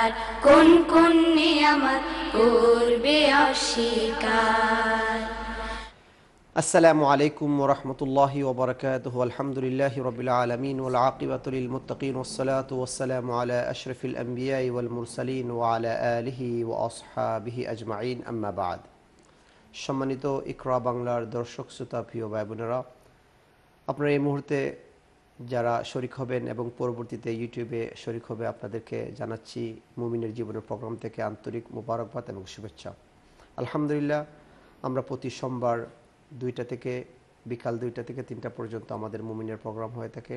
তালার কোন কোন নিয়ামত করবে অস্বীকার? আসসালামু আলাইকুম ওরহমতুল্লাহি ওবরকাতুহ আলহামদুলিল্লাহ রবিল আলমিন ওল আকিবাতুল মুত্তাকিন ওসলাত ওসালাম আলা আশরফিল আম্বিয়াই ওয়াল মুরসালিন ও আলা আলিহি ও আসহাবিহি আজমাইন। আম্মা বাদ। সম্মানিত ইকরা বাংলার দর্শক, শ্রোতা, প্রিয় ভাই বোনেরা আপনারা এই মুহূর্তে যারা শরিক হবেন এবং পরবর্তীতে ইউটিউবে শরিক হবে, আপনাদেরকে জানাচ্ছি মুমিনের জীবনের প্রোগ্রাম থেকে আন্তরিক মুবারকবাদ এবং শুভেচ্ছা। আলহামদুলিল্লাহ, আমরা প্রতি সোমবার দুইটা থেকে বিকাল দুইটা থেকে তিনটা পর্যন্ত আমাদের মুমিনের প্রোগ্রাম হয়ে থাকে।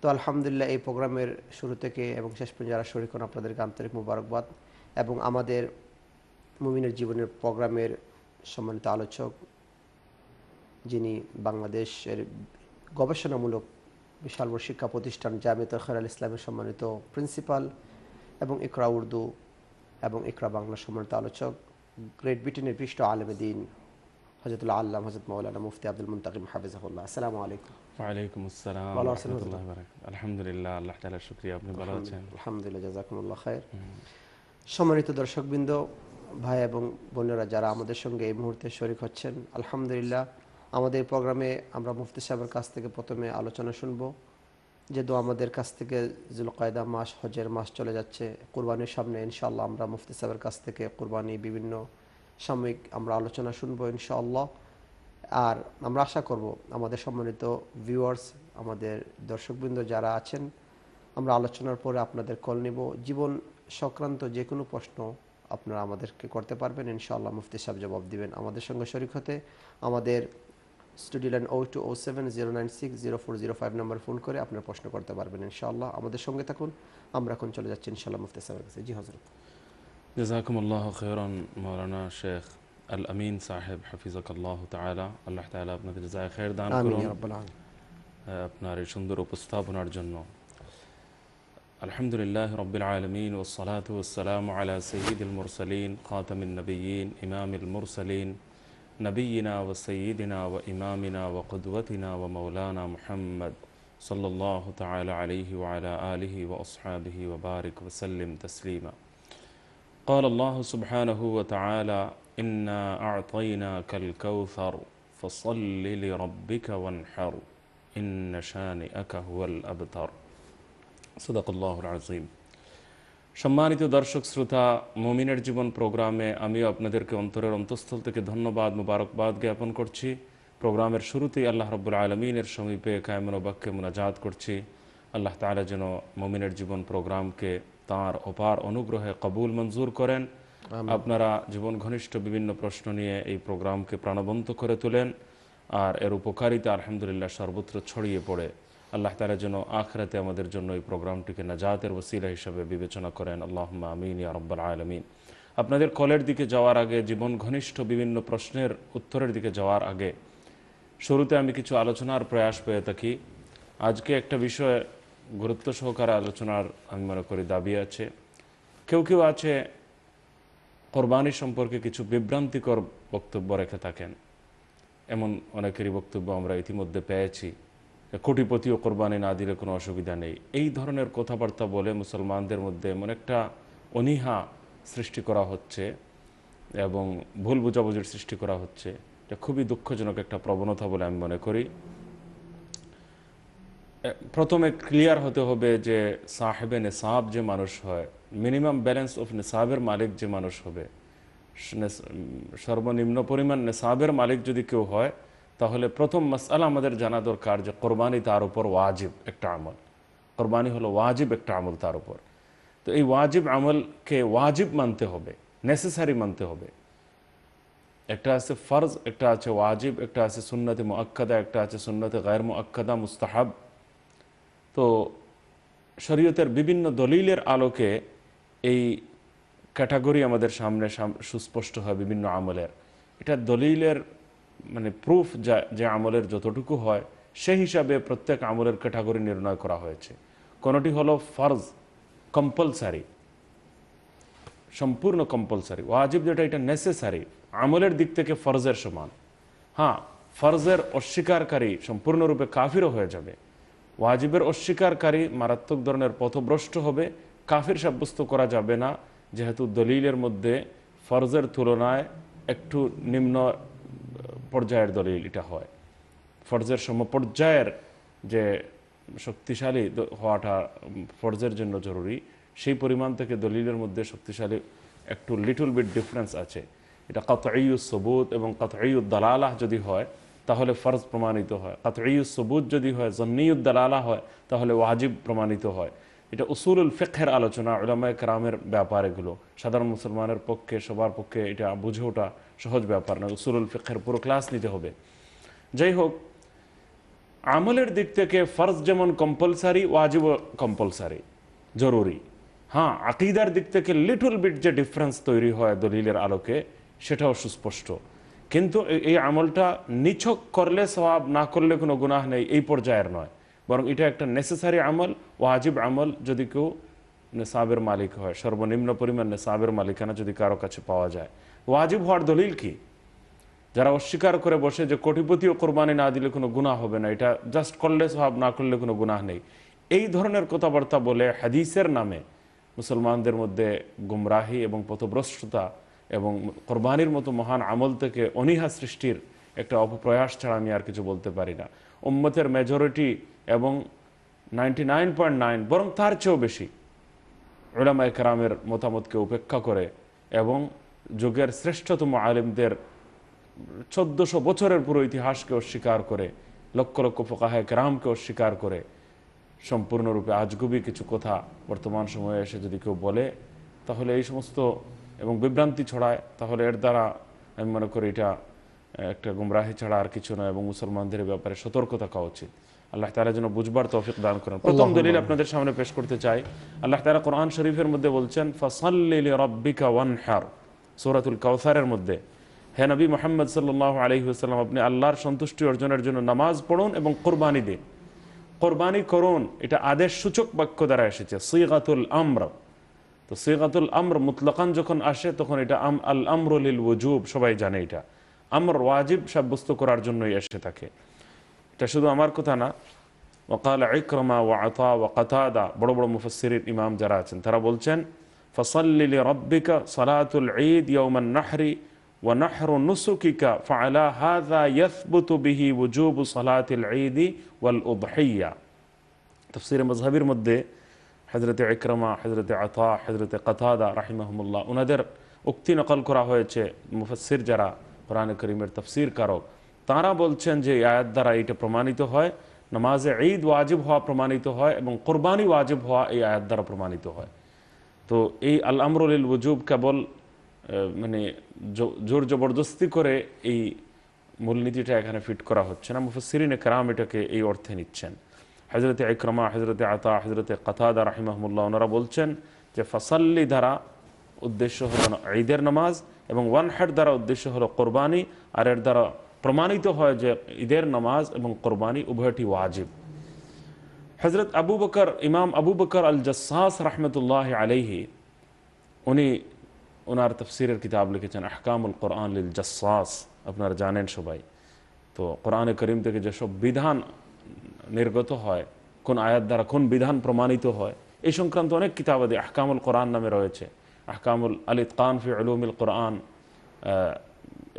তো আলহামদুলিল্লাহ, এই প্রোগ্রামের শুরু থেকে এবং শেষ পর্যন্ত যারা শরিক হন, আপনাদেরকে আন্তরিক মুবারকবাদ এবং আমাদের মুমিনের জীবনের প্রোগ্রামের সম্মানিত আলোচক যিনি বাংলাদেশের গবেষণামূলক বিশাল বড় শিক্ষা প্রতিষ্ঠান জামিয়ত খেরাল ইসলামের সম্মানিত প্রিন্সিপাল এবং ইকরা উর্দু এবং ইকরা বাংলা সম্মানিত আলোচক গ্রেট ব্রিটেনের পৃষ্ঠ আলমে দিন হজরতুল্লাহ আল্লাহ হজরত মৌলানা মুফতি আব্দুল মুন্তাকিম হাফিজাহুল্লাহ। আসসালামু আলাইকুম। ওয়ালাইকুম আসসালাম। ভালো আছেন আলহামদুলিল্লাহ আল্লাহ শুকরিয়া। আপনি ভালো আছেন? আলহামদুলিল্লাহ খায়ের সম্মানিত দর্শকবৃন্দ ভাই এবং বোনেরা যারা আমাদের সঙ্গে এই মুহূর্তে শরিক হচ্ছেন আলহামদুলিল্লাহ আমাদের প্রোগ্রামে আমরা মুফতি সাহেবের কাছ থেকে প্রথমে আলোচনা শুনব। যেহেতু আমাদের কাছ থেকে জুলকায়দা মাস হজের মাস চলে যাচ্ছে। কোরবানির সামনে ইনশাআল্লাহ আমরা মুফতি সাহেবের কাছ থেকে কোরবানি, বিভিন্ন সাময়িক আমরা আলোচনা শুনব ইনশাআল্লাহ। আর আমরা আশা করব আমাদের সম্মানিত ভিউয়ার্স আমাদের দর্শকবৃন্দ যারা আছেন, আমরা আলোচনার পরে আপনাদের কল নিব। জীবন সংক্রান্ত যে কোনো প্রশ্ন আপনারা আমাদেরকে করতে পারবেন। ইনশাআল্লাহ মুফতি সাহেব জবাব দিবেন আমাদের সঙ্গে শরিক হতে। আমাদের studio line O two O seven zero nine six zero four zero five number phone করে আপনার প্রশ্ন করতে পারবেন ইনশাআল্লাহ। আমাদের সঙ্গে থাকুন আমরা এখন চলে যাচ্ছি ইনশাআল্লাহ মুফতি সাহেবের কাছে। জি হজরত। জাজাকুমুল্লাহ খায়রান মাওলানা শেখ আল আমিন সাহেব হাফিজাকাল্লাহ তাআলা। আল্লাহ তাআলা আপনাকে জাযায় খায়ের দান করুন। আপনার এই সুন্দর উপস্থাপনার জন্য। আলহামদুলিল্লাহ রব্বিল আলমিন ওসলাত ওসালাম আলা সঈদুল মুরসলিন খাতামিন নবীন ইমামিল মুরসলিন। نبينا وسيدنا وإمامنا وقدوتنا ومولانا محمد صلى الله تعالى عليه وعلى آله وأصحابه وبارك وسلم تسليما. قال الله سبحانه وتعالى إنا أعطيناك الكوثر فصل لربك وانحر إن شانئك هو الأبتر. صدق الله العظيم. সম্মানিত দর্শক শ্রোতা মমিনের জীবন প্রোগ্রামে আমিও আপনাদেরকে অন্তরের অন্তঃস্থল থেকে ধন্যবাদ মুবারকবাদ জ্ঞাপন করছি। প্রোগ্রামের শুরুতেই আল্লাহ রব্বুল আলমিনের সমীপে কায়মন বাক্যে মোনাজাত করছি। আল্লাহ তাআলা যেন মমিনের জীবন প্রোগ্রামকে তার অপার অনুগ্রহে কবুল মঞ্জুর করেন। আপনারা জীবন ঘনিষ্ঠ বিভিন্ন প্রশ্ন নিয়ে এই প্রোগ্রামকে প্রাণবন্ত করে তোলেন। আর এর উপকারিতা আলহামদুলিল্লাহ সর্বত্র ছড়িয়ে পড়ে। আল্লাহ তালা যেন আখরাতে আমাদের জন্য এই প্রোগ্রামটিকে নাজাতের ওসিলা হিসাবে বিবেচনা করেন। আল্লাহ আমিন ইয়া রব্বাল আলমিন। আপনাদের কলের দিকে যাওয়ার আগে, জীবন ঘনিষ্ঠ বিভিন্ন প্রশ্নের উত্তরের দিকে যাওয়ার আগে, শুরুতে আমি কিছু আলোচনার প্রয়াস পেয়ে থাকি। আজকে একটা বিষয়ে গুরুত্ব সহকারে আলোচনার আমি মনে করি দাবি আছে। কেউ কেউ আছে কোরবানি সম্পর্কে কিছু বিভ্রান্তিকর বক্তব্য রেখে থাকেন। এমন অনেকেরই বক্তব্য আমরা ইতিমধ্যে পেয়েছি। কোটিপতিও কোরবানি না দিলে কোনো অসুবিধা নেই। এই ধরনের কথাবার্তা বলে মুসলমানদের মধ্যে এমন একটা অনীহা সৃষ্টি করা হচ্ছে এবং ভুল বুঝাবুঝির সৃষ্টি করা হচ্ছে। এটা খুবই দুঃখজনক একটা প্রবণতা বলে আমি মনে করি। প্রথমে ক্লিয়ার হতে হবে যে সাহেবে নেসাব যে মানুষ হয়, মিনিমাম ব্যালেন্স অফ নেসাবের মালিক যে মানুষ হবে সর্বনিম্ন পরিমাণ নেসাবের মালিক যদি কেউ হয় তাহলে প্রথম মাসালা আমাদের জানা দরকার যে কোরবানি তার উপর ওয়াজিব একটা আমল। কোরবানি হলো ওয়াজিব একটা আমল তার উপর। তো এই ওয়াজিব আমলকে ওয়াজিব মানতে হবে নেসেসারি মানতে হবে। একটা আছে ফরজ, একটা আছে ওয়াজিব, একটা আছে সুন্নতে মুআক্কাদা, একটা আছে সুন্নতে গায়ের মুআক্কাদা, মুস্তাহাব। তো শরীয়তের বিভিন্ন দলিলের আলোকে এই ক্যাটাগরি আমাদের সামনে সাম- সুস্পষ্ট হয় বিভিন্ন আমলের। এটা দলিলের মানে প্রুফ যা, যে আমলের যতটুকু হয় সেই হিসাবে প্রত্যেক আমলের ক্যাটাগরি নির্ণয় করা হয়েছে। কোনটি হলো ফরজ কম্পালসারি সম্পূর্ণ কম্পালসারি ওয়াজিব যেটা, এটা নেসেসারি আমলের দিক থেকে ফরজের সমান। হ্যাঁ ফরজের অস্বীকারী সম্পূর্ণরূপে কাফিরও হয়ে যাবে। ওয়াজিবের অস্বীকারী মারাত্মক ধরনের পথভ্রষ্ট হবে, কাফির সাব্যস্ত করা যাবে না। যেহেতু দলিলের মধ্যে ফরজের তুলনায় একটু নিম্ন পর্যায়ের দলিল এটা হয়। ফরজের সমপর্যায়ের যে শক্তিশালী হওয়াটা ফরজের জন্য জরুরি, সেই পরিমাণ থেকে দলিলের মধ্যে শক্তিশালী একটু লিটল বিট ডিফারেন্স আছে। এটা কাতঈউ সবুত এবং কাতঈউ দালালাহ যদি হয়, তাহলে ফরজ প্রমাণিত হয়। কাতঈউ সবুত যদি হয় জন্নিউদ দালালা হয়, তাহলে ওয়াজিব প্রমাণিত হয়। এটা উসুলুল ফিকহের আলোচনা, উলামায়ে কেরামের ব্যাপার এগুলো। সাধারণ মুসলমানের পক্ষে, সবার পক্ষে এটা বুঝে ওঠা সহজ ব্যাপার না, উসুলুল ফিকহের পুরো ক্লাস নিতে হবে। যাই হোক, আমলের দিক থেকে ফরজ যেমন কম্পালসারি ওয়াজিব কম্পালসারি জরুরি। হ্যাঁ আকিদার দিক থেকে লিটল বিট যে ডিফারেন্স তৈরি হয় দলিলের আলোকে, সেটাও সুস্পষ্ট। কিন্তু এই আমলটা নিছক করলে সওয়াব, না করলে কোনো গুনাহ নেই, এই পর্যায়ের নয়। বরং এটা একটা নেসেসারি আমল, ওয়াজিব আমল, যদি কেউ নেশাবের মালিক হয়, সর্বনিম্ন পরিমাণ নেশাবের মালিকানা যদি কারও কাছে পাওয়া যায়। ওয়াজিব হওয়ার দলিল কি? যারা অস্বীকার করে বসে যে কোটিপতিও কোরবানি না দিলে কোনো গুনাহ হবে না, এটা জাস্ট করলে সব না করলে কোনো গুনাহ নেই। এই ধরনের কথাবার্তা বলে হাদিসের নামে মুসলমানদের মধ্যে গুমরাহি এবং পথভ্রষ্টতা এবং কোরবানির মতো মহান আমল থেকে অনীহা সৃষ্টির একটা অপপ্রয়াস ছাড়া আমি আর কিছু বলতে পারি না। উম্মতের মেজরিটি এবং নাইনটি নাইন পয়েন্ট নাইন বরং তার চেয়েও বেশি উলামা একরামের মতামতকে উপেক্ষা করে এবং যুগের শ্রেষ্ঠতম আলেমদের চোদ্দশো বছরের পুরো ইতিহাসকে অস্বীকার করে লক্ষ লক্ষ ফোকাহে কেরামকে অস্বীকার করে সম্পূর্ণরূপে আজগুবি কিছু কথা বর্তমান সময়ে এসে যদি কেউ বলে তাহলে এই সমস্ত এবং বিভ্রান্তি ছড়ায় তাহলে এর দ্বারা আমি মনে করি এটা একটা গুমরাহি ছাড়া আর কিছু নয় এবং মুসলমানদের ব্যাপারে সতর্ক থাকা উচিত। আল্লাহ তারা যেন বুঝবার তৌফিক দান করেন। প্রথম দলিল আপনাদের সামনে পেশ করতে চাই। আল্লাহ তারা কোরআন শরীফের মধ্যে বলছেন ফসল্লি রব্বিকা ওয়ানহার। সূরাতুল কাউসারের মধ্যে। হে নবী মোহাম্মদ সাল্লাহ আলহিহাস্লাম আপনি আল্লাহর সন্তুষ্টি অর্জনের জন্য নামাজ পড়ুন এবং কোরবানি দিন। কোরবানি করুন, এটা আদেশ সূচক বাক্য দ্বারা এসেছে, সৈগাতুল আমর। তো সৈগাতুল আমর মুতলাকান যখন আসে, তখন এটা আম, আল আমরুল ওজুব সবাই জানে এটা। আমর ওয়াজিব সাব্যস্ত করার জন্যই এসে থাকে। এটা শুধু আমার কথা না। ওকাল ইক্রমা ও আতা ও কাতাদা, বড় বড় মুফসিরির ইমাম যারা আছেন, তারা বলছেন فصل لربك صلاة العيد يوم النحر ونحر نسكك فعلى هذا يثبت به وجوب صلاة العيد والأضحية. تفسير مذهبير مدي حضرت عكرمة حضرت عطاء حضرت قتادة رحمهم الله. ونادر أكتي نقل كراهو يچه مفسر جرا قرآن الكريم تفسير کرو تارا بولچن جي آيات دارا ايتا پرماني تو نماز عيد واجب هوا پرماني تو هوا قرباني واجب هوا إي آيات دارا پرماني تو هوا তো এই আল আমরুল ওজুব কেবল মানে জোর জবরদস্তি করে এই মূলনীতিটা এখানে ফিট করা হচ্ছে না। মুফসিরিন কারাম এটাকে এই অর্থে নিচ্ছেন। হজরতে ইকরমা হজরতে আতা হজরতে কাতাদা রাহিমাহমুল্লাহ, ওনারা বলছেন যে ফসাল্লি দ্বারা উদ্দেশ্য হলো ঈদের নামাজ এবং ওয়ান হাট দ্বারা উদ্দেশ্য হলো কোরবানি। আর এর দ্বারা প্রমাণিত হয় যে ঈদের নামাজ এবং কোরবানি উভয়টি ওয়াজিব। হজরত আবু বকর ইমাম আবু বকর আল জাসাস রহমতুল্লাহ আলাইহি উনি ওনার তফসিরের কিতাব লিখেছেন আহকামুল কোরআন লিল জাসাস আপনারা জানেন সবাই। তো কোরআনে করিম থেকে যেসব বিধান নির্গত হয়, কোন আয়াত দ্বারা কোন বিধান প্রমাণিত হয়, এই সংক্রান্ত অনেক কিতাবাদি আহকামুল কোরআন নামে রয়েছে। আহকামুল আলিত কান ফি আলুমিল কোরআন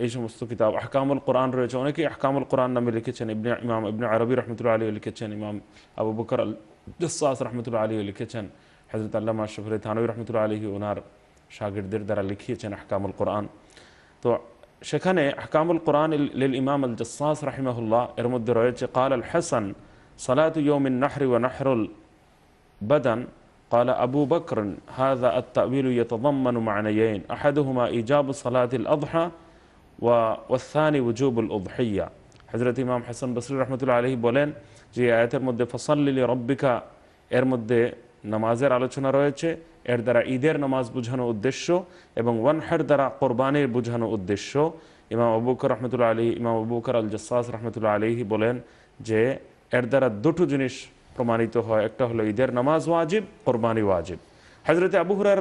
এই সমস্ত কিতাব আহকামুল কোরআন রয়েছে অনেকেই আহকামুল কোরআন নামে লিখেছেন ইবনে ইমাম ইবনে আরবি রহমতুল্লাহ আলী লিখেছেন ইমাম আবু বকর আল জসাস রহমতুল্লাহ আলী লিখেছেন হজরত আল্লামা শফর থানবী রহমতুল্লাহ আলী ওনার শাগিরদের দ্বারা লিখিয়েছেন আহকামুল কোরআন তো সেখানে আহকামুল কোরআন লিল ইমাম আল জসাস রাহিমাহুল্লাহ এর মধ্যে রয়েছে কাল আল হাসান সালাত ইয়ৌমিন নাহরি ওয়া নাহরুল بدن قال أبو بكر هذا التأويل يتضمن معنيين أحدهما إيجاب صلاة الأضحى ওয়া ওয়াসানি উজুবুল উদহিয়া। হজরত ইমাম হাসান বসরুল রহমতুল্লা আলহি বলেন যে আয়াতের মধ্যে ফসল্লিলি রব্বিকা এর মধ্যে নামাজের আলোচনা রয়েছে। এর দ্বারা ঈদের নামাজ বোঝানো উদ্দেশ্য এবং ওয়ানহার দ্বারা কোরবানির বোঝানো উদ্দেশ্য। ইমাম আবুকর রহমতুল্লা আলী ইমাম আবুকর আল জসাস রহমতুল্লা আলহি বলেন যে এর দ্বারা দুটো জিনিস প্রমাণিত হয়। একটা হলো ঈদের নামাজ ওয়াজিব, কোরবানি ওয়াজিব। হজরত আবু হুরার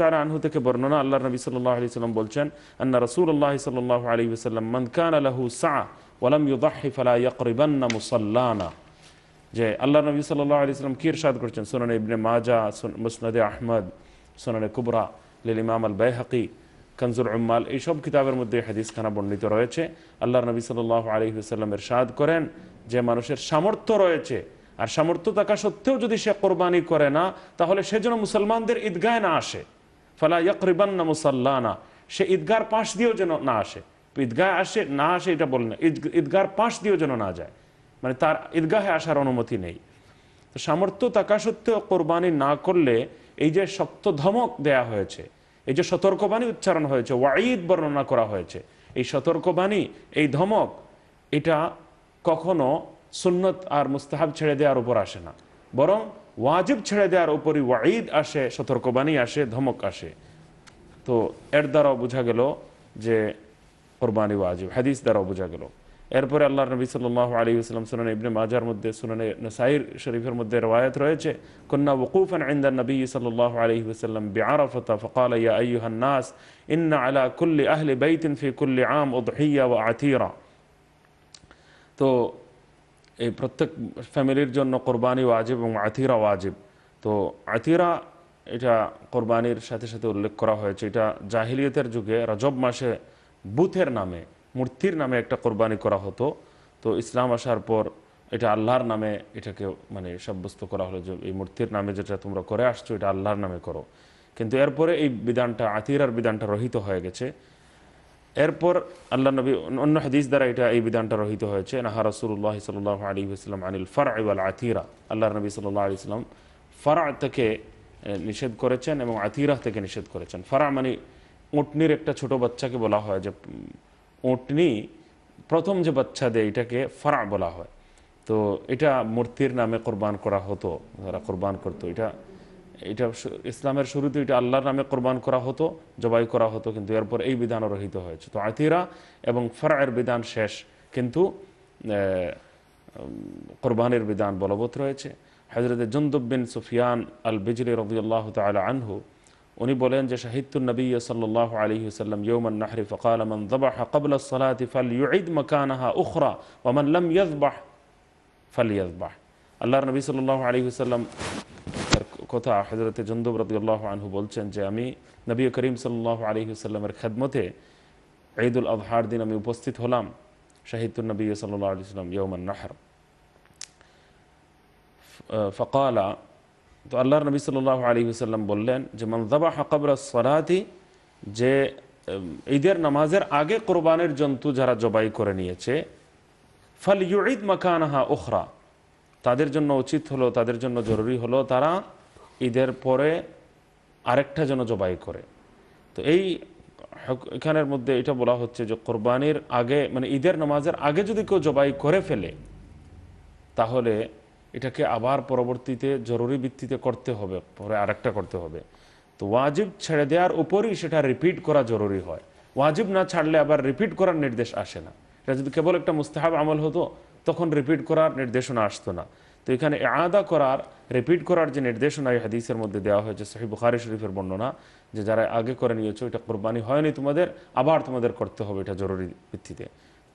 তালা আনহু থেকে বর্ণনা আল্লাহ নবী সাল্লাহ আলি সাল্লাম বলছেন, আন্না রসুল্লাহ সাল্লাহ আলী ওসাল্লাম মান কান লাহু সা ওয়ালাম ইউদাহি ফালা ইয়াকরিবান্না মুসাল্লানা। যে আল্লাহ নবী সাল্লাহ আলি ইসলাম কি ইরশাদ করছেন, সোনানে ইবনে মাজা মুসনাদে আহমদ, সোনানে কুবরা, লিল ইমাম আল বাইহাকি কনজুর উম্মাল এইসব কিতাবের মধ্যে হাদিসখানা বর্ণিত রয়েছে। আল্লাহ নবী সাল্লাহ আলী হুসাল্লাম ইরশাদ করেন, যে মানুষের সামর্থ্য রয়েছে আর সামর্থ্য থাকা সত্ত্বেও যদি সে কোরবানি করে না, তাহলে সে যেন মুসলমানদের ঈদগায় না আসে। ফালা ইয়করিবান্না মুসাল্লানা, সে ঈদগার পাশ দিয়েও যেন না আসে। ঈদগায় আসে, না আসে এটা বলে না। ঈদ- ঈদগার পাশ দিয়েও যেন না যায়। মানে তার ঈদগাহে আসার অনুমতি নেই। তো সামর্থ্য থাকা সত্ত্বেও কোরবানি না করলে এই যে শক্ত ধমক দেয়া হয়েছে, এই যে সতর্কবাণী উচ্চারণ হয়েছে, ওয়াঈদ বর্ণনা করা হয়েছে, এই সতর্কবাণী, এই ধমক, এটা কখনো সুন্নত আর মুস্তাহাব ছেড়ে দেওয়ার উপর আসে না। বরং ওয়াজিব ছেড়ে দেওয়ার উপরই ওয়াঈদ আসে, সতর্কবাণী আসে, ধমক আসে। তো এর দ্বারাও বোঝা গেল যে কোরবানি ওয়াজিব, হাদিস দ্বারাও বোঝা গেল। এরপরে আল্লাহ নবী সাল্লাহ আলী ইসলাম সুনান ইবনে মাজার মধ্যে, সুনানে নসাইর শরীফের মধ্যে রওয়ায়ত রয়েছে কন্যা ওকুফান আইন্দা নবী সাল্লাহ আলী ওসাল্লাম বিআরফতা ফকাল, ইয়া আইহান্নাস ইন্না আলা কুল্লি আহলে বাইতিন ফি কুল্লি আম উদহিয়া ও আথিরা তো এই প্রত্যেক ফ্যামিলির জন্য কোরবানি ওয়াজিব এবং আতিরা ওয়াজিব। তো আতিরা এটা কোরবানির সাথে সাথে উল্লেখ করা হয়েছে। এটা জাহিলিয়তের যুগে রজব মাসে বুথের নামে, মূর্তির নামে একটা কোরবানি করা হতো। তো ইসলাম আসার পর এটা আল্লাহর নামে এটাকে মানে সাব্যস্ত করা হলো যে এই মূর্তির নামে যেটা তোমরা করে আসছো, এটা আল্লাহর নামে করো। কিন্তু এরপরে এই বিধানটা, আতিরার বিধানটা রহিত হয়ে গেছে। এরপর আল্লাহ নবী অন্য হাদিস দ্বারা এটা এই বিধানটা রহিত হয়েছে, নাহা রসুল্লাহ সাল্লাহ আলী ইসলাম আনিল ফারা ইবাল আথিরা। আল্লাহ নবী সাল্লাহ আলি ইসলাম ফারা থেকে নিষেধ করেছেন এবং আতিরা থেকে নিষেধ করেছেন। ফারা মানে উঁটনির একটা ছোট বাচ্চাকে বলা হয় যে, উটনি প্রথম যে বাচ্চা দেয় এটাকে ফারা বলা হয়। তো এটা মূর্তির নামে কোরবান করা হতো, যারা কোরবান করতো। এটা এটা ইসলামের শুরুতে এটা আল্লাহর নামে কোরবান করা হতো, জবাই করা হতো, কিন্তু এরপর এই বিধানও রহিত হয়েছে। তো আতিরা এবং ফরায়ের বিধান শেষ, কিন্তু কোরবানের বিধান বলবৎ রয়েছে। হজরত জন্দুব বিন সুফিয়ান আল বিজলি রবিআল্লাহ তালা আনহু, উনি বলেন যে শাহিদুল নবী সাল্লাহ আলী সাল্লাম ইয়ৌমান নাহরি ফকাল মান দবাহ ফাল ইউঈদ মকানাহা উখরা ওমান লম ইয়াজবাহ ফাল আল্লাহর নবী সাল্লাহ আলী সাল্লাম কথা হজরতে জন্দুব রদিউল্লাহ আনহু বলছেন যে আমি নবী করিম সাল্লাহ আলী সাল্লামের খেদমতে ঈদুল আজহার দিন আমি উপস্থিত হলাম শাহিদুল নবী সাল্লাহ আলী সাল্লাম ইয়ৌমান নাহর। ফকালা, তো আল্লাহর নবী সাল্লাহ আলী হুসাল্লাম বললেন যে মনজাবা হাকাবর সরাতি যে ঈদের নামাজের আগে কোরবানের জন্তু যারা জবাই করে নিয়েছে, ফল ইউঈদ মাকানহা ওখরা তাদের জন্য উচিত হলো, তাদের জন্য জরুরি হলো তারা ঈদের পরে আরেকটা যেন জবাই করে। তো এই এখানের মধ্যে এটা বলা হচ্ছে যে কোরবানির আগে মানে ঈদের নামাজের আগে যদি কেউ জবাই করে ফেলে, তাহলে এটাকে আবার পরবর্তীতে জরুরি ভিত্তিতে করতে হবে, পরে আরেকটা করতে হবে। তো ওয়াজিব ছেড়ে দেওয়ার উপরই সেটা রিপিট করা জরুরি হয়। ওয়াজিব না ছাড়লে আবার রিপিট করার নির্দেশ আসে না। এটা যদি কেবল একটা মুস্তাহাব আমল হতো, তখন রিপিট করার নির্দেশনা আসতো না। এখানে আদা করার রিপিট করার যে নির্দেশনা এই হাদিসের মধ্যে দেওয়া হয়েছে সহি বুখারি শরীফের বর্ণনা, যে যারা আগে করে নিয়েছো, এটা কোরবানি হয়নি তোমাদের, আবার তোমাদের করতে হবে এটা জরুরি ভিত্তিতে।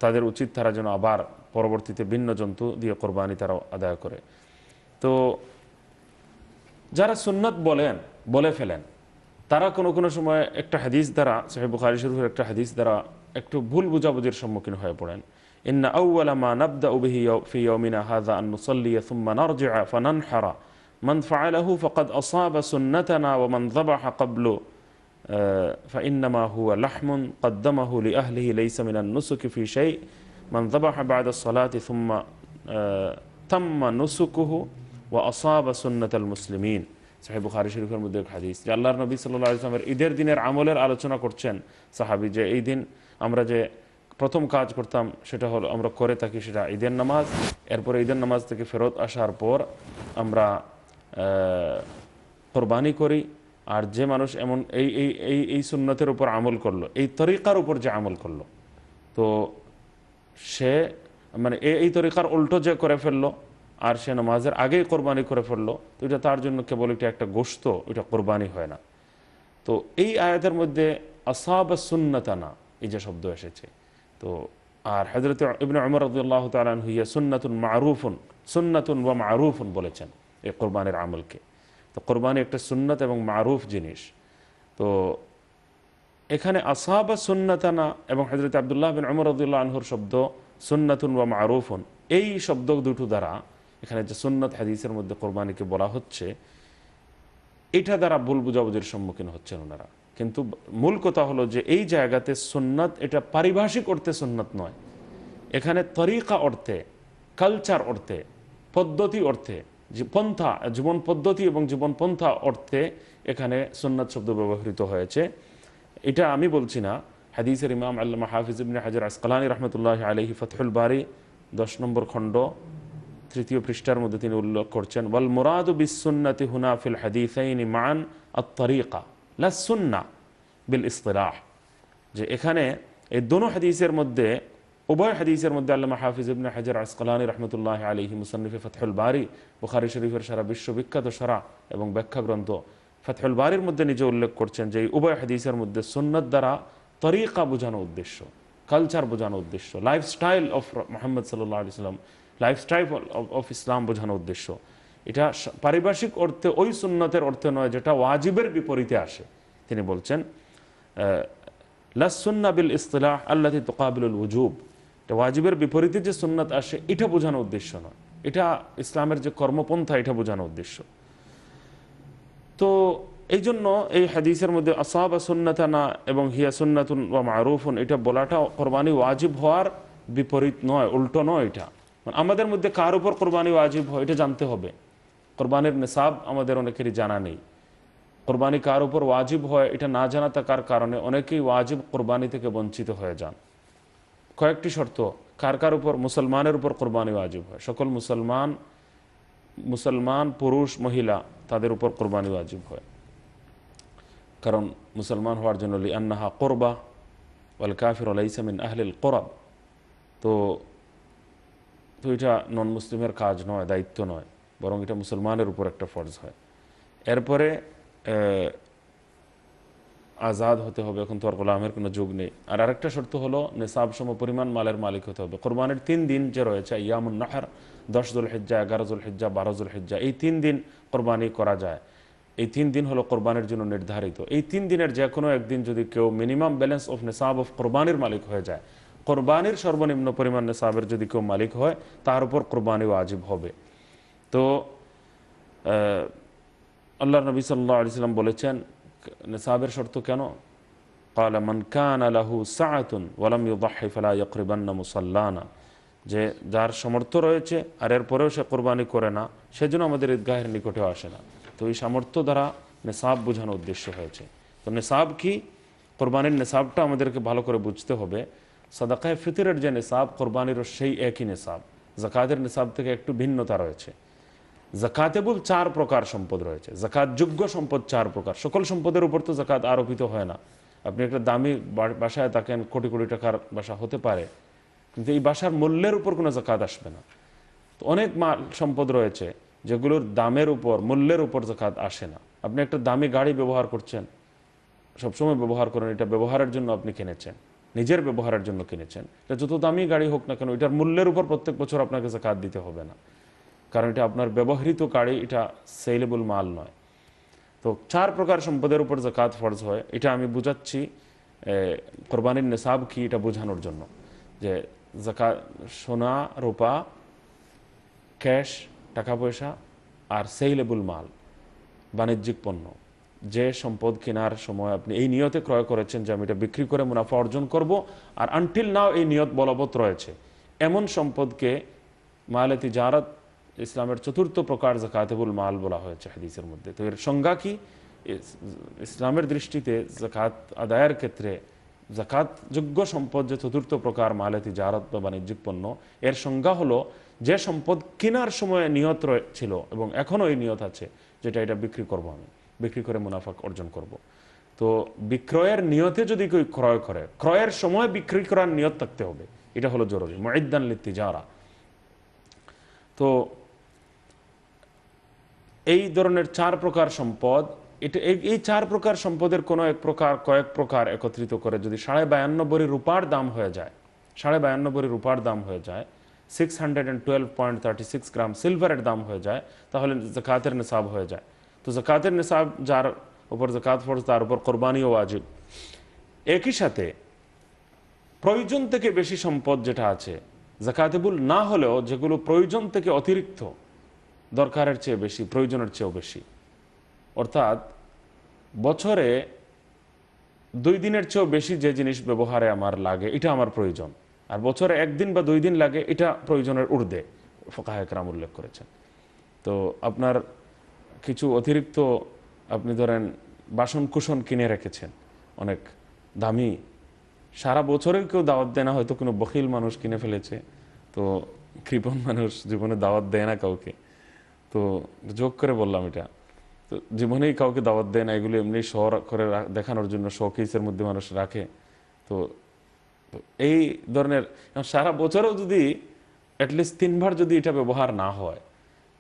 তাদের উচিত তারা যেন আবার পরবর্তীতে ভিন্ন জন্তু দিয়ে কোরবানি তারা আদায় করে। তো যারা সুন্নত বলেন, বলে ফেলেন, তারা কোনো কোনো সময় একটা হাদিস দ্বারা সাহেব বুখারি শরীফের একটা হাদিস দ্বারা একটু ভুল বুঝাবুঝির সম্মুখীন হয়ে পড়েন। إن أول ما نبدأ به يو- في يومنا هذا أن نصلي ثم نرجع فننحر من فعله فقد أصاب سنتنا ومن ذبح قبل آه، فإنما هو لحم قدمه لأهله ليس من النسك في شيء من ذبح بعد الصلاة ثم آه، تم نسكه وأصاب سنة المسلمين সাহেব বুখারি শরীফের মধ্যে এক হাদিস যে আল্লাহর নবী সাল্লাহ ইসলামের ঈদের দিনের আমলের আলোচনা করছেন সাহাবি যে এই দিন আমরা যে প্রথম কাজ করতাম সেটা হলো আমরা করে থাকি সেটা ঈদের নামাজ। এরপরে ঈদের নামাজ থেকে ফেরত আসার পর আমরা কোরবানি করি। আর যে মানুষ এমন এই এই এই এই সুন্নতের উপর আমল করল, এই তরিকার উপর যে আমল করল, তো সে মানে এই তরিকার উল্টো যে করে ফেলল, আর সে নামাজের আগেই কোরবানি করে ফেলল, তো এটা তার জন্য কেবল এটা একটা গোস্ত ওইটা কোরবানি হয় না। তো এই আয়াতের মধ্যে আসাব সুন্নতানা, এই যে শব্দ এসেছে। তো আর হজরত ইবনে উমর রদুল্লাহ তালান হুইয়া সুন্নাতুন মারুফুন, সুন্নাতুন ওয়া মারুফুন বলেছেন এই কোরবানির আমলকে। তো কোরবানি একটা সুন্নত এবং মারুফ জিনিস। তো এখানে আসাবা সুন্নাতানা এবং হজরত আবদুল্লাহ বিন উমর রদুল্লাহ আনহুর শব্দ সুন্নাতুন ওয়া মারুফুন, এই শব্দ দুটো দ্বারা এখানে যে সুন্নত হাদিসের মধ্যে কোরবানিকে বলা হচ্ছে, এটা দ্বারা ভুল বুঝাবুঝির সম্মুখীন হচ্ছেন ওনারা। কিন্তু মূল কথা হলো যে এই জায়গাতে সুন্নত, এটা পারিভাষিক অর্থে সুন্নত নয়। এখানে তরিকা অর্থে কালচার অর্থে, পদ্ধতি অর্থে পন্থা, জীবন পদ্ধতি এবং জীবন পন্থা অর্থে এখানে সুন্নত শব্দ ব্যবহৃত হয়েছে। এটা আমি বলছি না। হাদিসের ইমাম আল্লামা হাফিজ হাজার আসকালানি রহমতুল্লাহ আলহি ফতহুল বারি, দশ নম্বর খণ্ড, তৃতীয় পৃষ্ঠার মধ্যে তিনি উল্লেখ করছেন, ওয়াল মুরাদু বিসুন্নতি হুনা ফিল হাদিসাইন মান আত-তরিকা। লা সুন্না বিল ইসতিলাহ। যে এখানে এই দোনো হাদিসের মধ্যে, উভয় হাদিসের মধ্যে আল্লামা হাফিজ ইবনে হাজার আসকালানি রহমতুল্লাহ আলহি মুসন্নিফে ফতহুল বারি, বুখারি শরীফের সারা বিশ্ববিখ্যাত সারা এবং ব্যাখ্যা গ্রন্থ ফতহুল বারির মধ্যে নিজে উল্লেখ করছেন যে এই উভয় হাদিসের মধ্যে সুন্নত দ্বারা তরিকা বোঝানো উদ্দেশ্য কালচার বোঝানো উদ্দেশ্য লাইফস্টাইল অফ মোহাম্মদ সাল্লাহ আলি সাল্লাম লাইফস্টাইল অফ ইসলাম বোঝানো উদ্দেশ্য। এটা পারিভাষিক অর্থে, ওই সুন্নতের অর্থে নয়, যেটা ওয়াজিবের বিপরীতে আসে। তিনি বলছেন লাসুন্না বিল ইসলাহ আল্লাহ তোকাবিলুল উজুব এটা ওয়াজিবের বিপরীতে যে সুন্নত আসে, এটা বোঝানো উদ্দেশ্য নয়। এটা ইসলামের যে কর্মপন্থা, এটা বোঝানো উদ্দেশ্য। তো এই জন্য এই হাদিসের মধ্যে আসাবা সুন্নাতানা এবং হিয়া সুন্নাতুন বা মারুফুন, এটা বলাটা কোরবানি ওয়াজিব হওয়ার বিপরীত নয়, উল্টো নয় এটা। মানে আমাদের মধ্যে কার উপর কোরবানি ওয়াজিব হয়, এটা জানতে হবে। কোরবানির নিসাব আমাদের অনেকেরই জানা নেই। কোরবানি কার উপর ওয়াজিব হয়, এটা না জানা থাকার কারণে অনেকেই ওয়াজিব কোরবানি থেকে বঞ্চিত হয়ে যান। কয়েকটি শর্ত, কার কার উপর? মুসলমানের উপর কোরবানি ওয়াজিব হয়। সকল মুসলমান মুসলমান, পুরুষ, মহিলা, তাদের উপর কোরবানি ওয়াজিব হয়। কারণ মুসলমান হওয়ার জন্য লি আন্নাহা কোরবা, ওয়াল কাফির আলাইসামিন আহলিল কোরব। তো তো এটা নন মুসলিমের কাজ নয়, দায়িত্ব নয়। বরং এটা মুসলমানের উপর একটা ফরজ হয়। এরপরে আজাদ হতে হবে, এখন তো আর গোলামের কোনো যুগ নেই। আর আরেকটা শর্ত হলো নেশাব সম পরিমাণ মালের মালিক হতে হবে। কোরবানির তিন দিন যে রয়েছে, ইয়ামুন নাহার, দশ জুল হিজ্জা এগারো জুল হিজ্জা বারো জুল হিজ্জা এই তিন দিন কোরবানি করা যায়। এই তিন দিন হলো কোরবানির জন্য নির্ধারিত। এই তিন দিনের যে কোনো একদিন যদি কেউ মিনিমাম ব্যালেন্স অফ নেশাব অফ কোরবানির মালিক হয়ে যায়, কোরবানির সর্বনিম্ন পরিমাণ নেশাবের যদি কেউ মালিক হয়, তার উপর কোরবানি ওয়াজিব হবে। তো আল্লাহ নবী সাল্লাহ আলি সাল্লাম বলেছেন, সাহাবের শর্ত কেন? কালা মনকান আলাহু সাহাতুন ওয়ালাম ইউদাহিফলা ইয়করিবান্না মুসাল্লানা। যে যার সমর্থ রয়েছে, আর এরপরেও সে কোরবানি করে না, সেজন্য আমাদের ঈদগাহের নিকটেও আসে না। তো এই সামর্থ্য দ্বারা নেশাব বোঝানো উদ্দেশ্য হয়েছে। তো নেশাব কি? কোরবানির নেশাবটা আমাদেরকে ভালো করে বুঝতে হবে। সাদাকায় ফিতরের যে নেশাব কোরবানিরও সেই একই নেশাব জাকাতের নেশাব থেকে একটু ভিন্নতা রয়েছে। জাকাতেবুল চার প্রকার সম্পদ রয়েছে। জাকাত যোগ্য সম্পদ চার প্রকার। সকল সম্পদের উপর তো জাকাত আরোপিত হয় না। আপনি একটা দামি বাসায় থাকেন, কোটি কোটি টাকার বাসা হতে পারে, কিন্তু এই বাসার মূল্যের উপর কোনো জাকাত আসবে না। তো অনেক মাল সম্পদ রয়েছে যেগুলোর দামের উপর, মূল্যের উপর জাকাত আসে না। আপনি একটা দামি গাড়ি ব্যবহার করছেন, সবসময় ব্যবহার করেন, এটা ব্যবহারের জন্য আপনি কিনেছেন, নিজের ব্যবহারের জন্য কিনেছেন। এটা যত দামি গাড়ি হোক না কেন, এটার মূল্যের উপর প্রত্যেক বছর আপনাকে জাকাত দিতে হবে না। কারণ এটা আপনার ব্যবহৃত গাড়ি, এটা সেলেবল মাল নয়। তো চার প্রকার সম্পদের উপর জাকাত ফরজ হয়। এটা আমি বুঝাচ্ছি কোরবানির নেশাব কি এটা বোঝানোর জন্য। যে জাকাত সোনা, রূপা, ক্যাশ টাকা পয়সা আর সেইলেবল মাল, বাণিজ্যিক পণ্য। যে সম্পদ কেনার সময় আপনি এই নিয়তে ক্রয় করেছেন যে আমি এটা বিক্রি করে মুনাফা অর্জন করব আর আনটিল নাও এই নিয়ত বলবৎ রয়েছে। এমন সম্পদকে মালে তিজারত ইসলামের চতুর্থ প্রকার জাকাতেবুল মাল বলা হয়েছে হাদিসের মধ্যে। তো এর সংজ্ঞা কি? ইসলামের দৃষ্টিতে জাকাত আদায়ের ক্ষেত্রে যোগ্য সম্পদ যে চতুর্থ প্রকার মালে তিজারত বা বাণিজ্যিক পণ্য, এর সংজ্ঞা হলো যে সম্পদ কেনার সময় নিয়ত ছিল এবং এখনও এই নিয়ত আছে যেটা এটা বিক্রি করব আমি, বিক্রি করে মুনাফা অর্জন করব। তো বিক্রয়ের নিয়তে যদি কেউ ক্রয় করে, ক্রয়ের সময় বিক্রি করার নিয়ত থাকতে হবে, এটা হলো জরুরি। মঈদান লিত্তিজারা তো এই ধরনের চার প্রকার সম্পদ, এটা এই- চার প্রকার সম্পদের কোনো এক প্রকার, কয়েক প্রকার একত্রিত করে যদি সাড়ে বায়ান্ন রূপার দাম হয়ে যায়, সাড়ে বায়ান্ন রূপার দাম হয়ে যায় six hundred and twelve point thirty six gram সিলভারের দাম হয়ে যায়, তাহলে জাকাতের নিসাব হয়ে যায়। তো জাকাতের নিসাব যার উপর জাকাত ফরজ, তার উপর কোরবানিও আজিব একই সাথে প্রয়োজন থেকে বেশি সম্পদ যেটা আছে জাকাতেবুল না হলেও যেগুলো প্রয়োজন থেকে অতিরিক্ত দরকারের চেয়ে বেশি, প্রয়োজনের চেয়েও বেশি। অর্থাৎ, বছরে দুই দিনের চেয়েও বেশি যে জিনিস ব্যবহারে আমার লাগে, এটা আমার প্রয়োজন। আর বছরে একদিন বা দুই দিন লাগে, এটা প্রয়োজনের ঊর্ধ্বে ফোকাহেকরাম উল্লেখ করেছেন। তো আপনার কিছু অতিরিক্ত, আপনি ধরেন বাসন কুসন কিনে রেখেছেন, অনেক দামি। সারা বছরে কেউ দাওয়াত দেয় না, হয়তো কোনো বখিল মানুষ কিনে ফেলেছে। তো কৃপণ মানুষ জীবনে দাওয়াত দেয় না কাউকে। তো যোগ করে বললাম এটা। তো জীবনেই কাউকে দাওয়াত দেয় না, এগুলো এমনি শহর করে দেখানোর জন্য শোকেসের মধ্যে মানুষ রাখে। তো এই ধরনের সারা বছরেও যদি অ্যাটলিস্ট তিনবার যদি এটা ব্যবহার না হয়,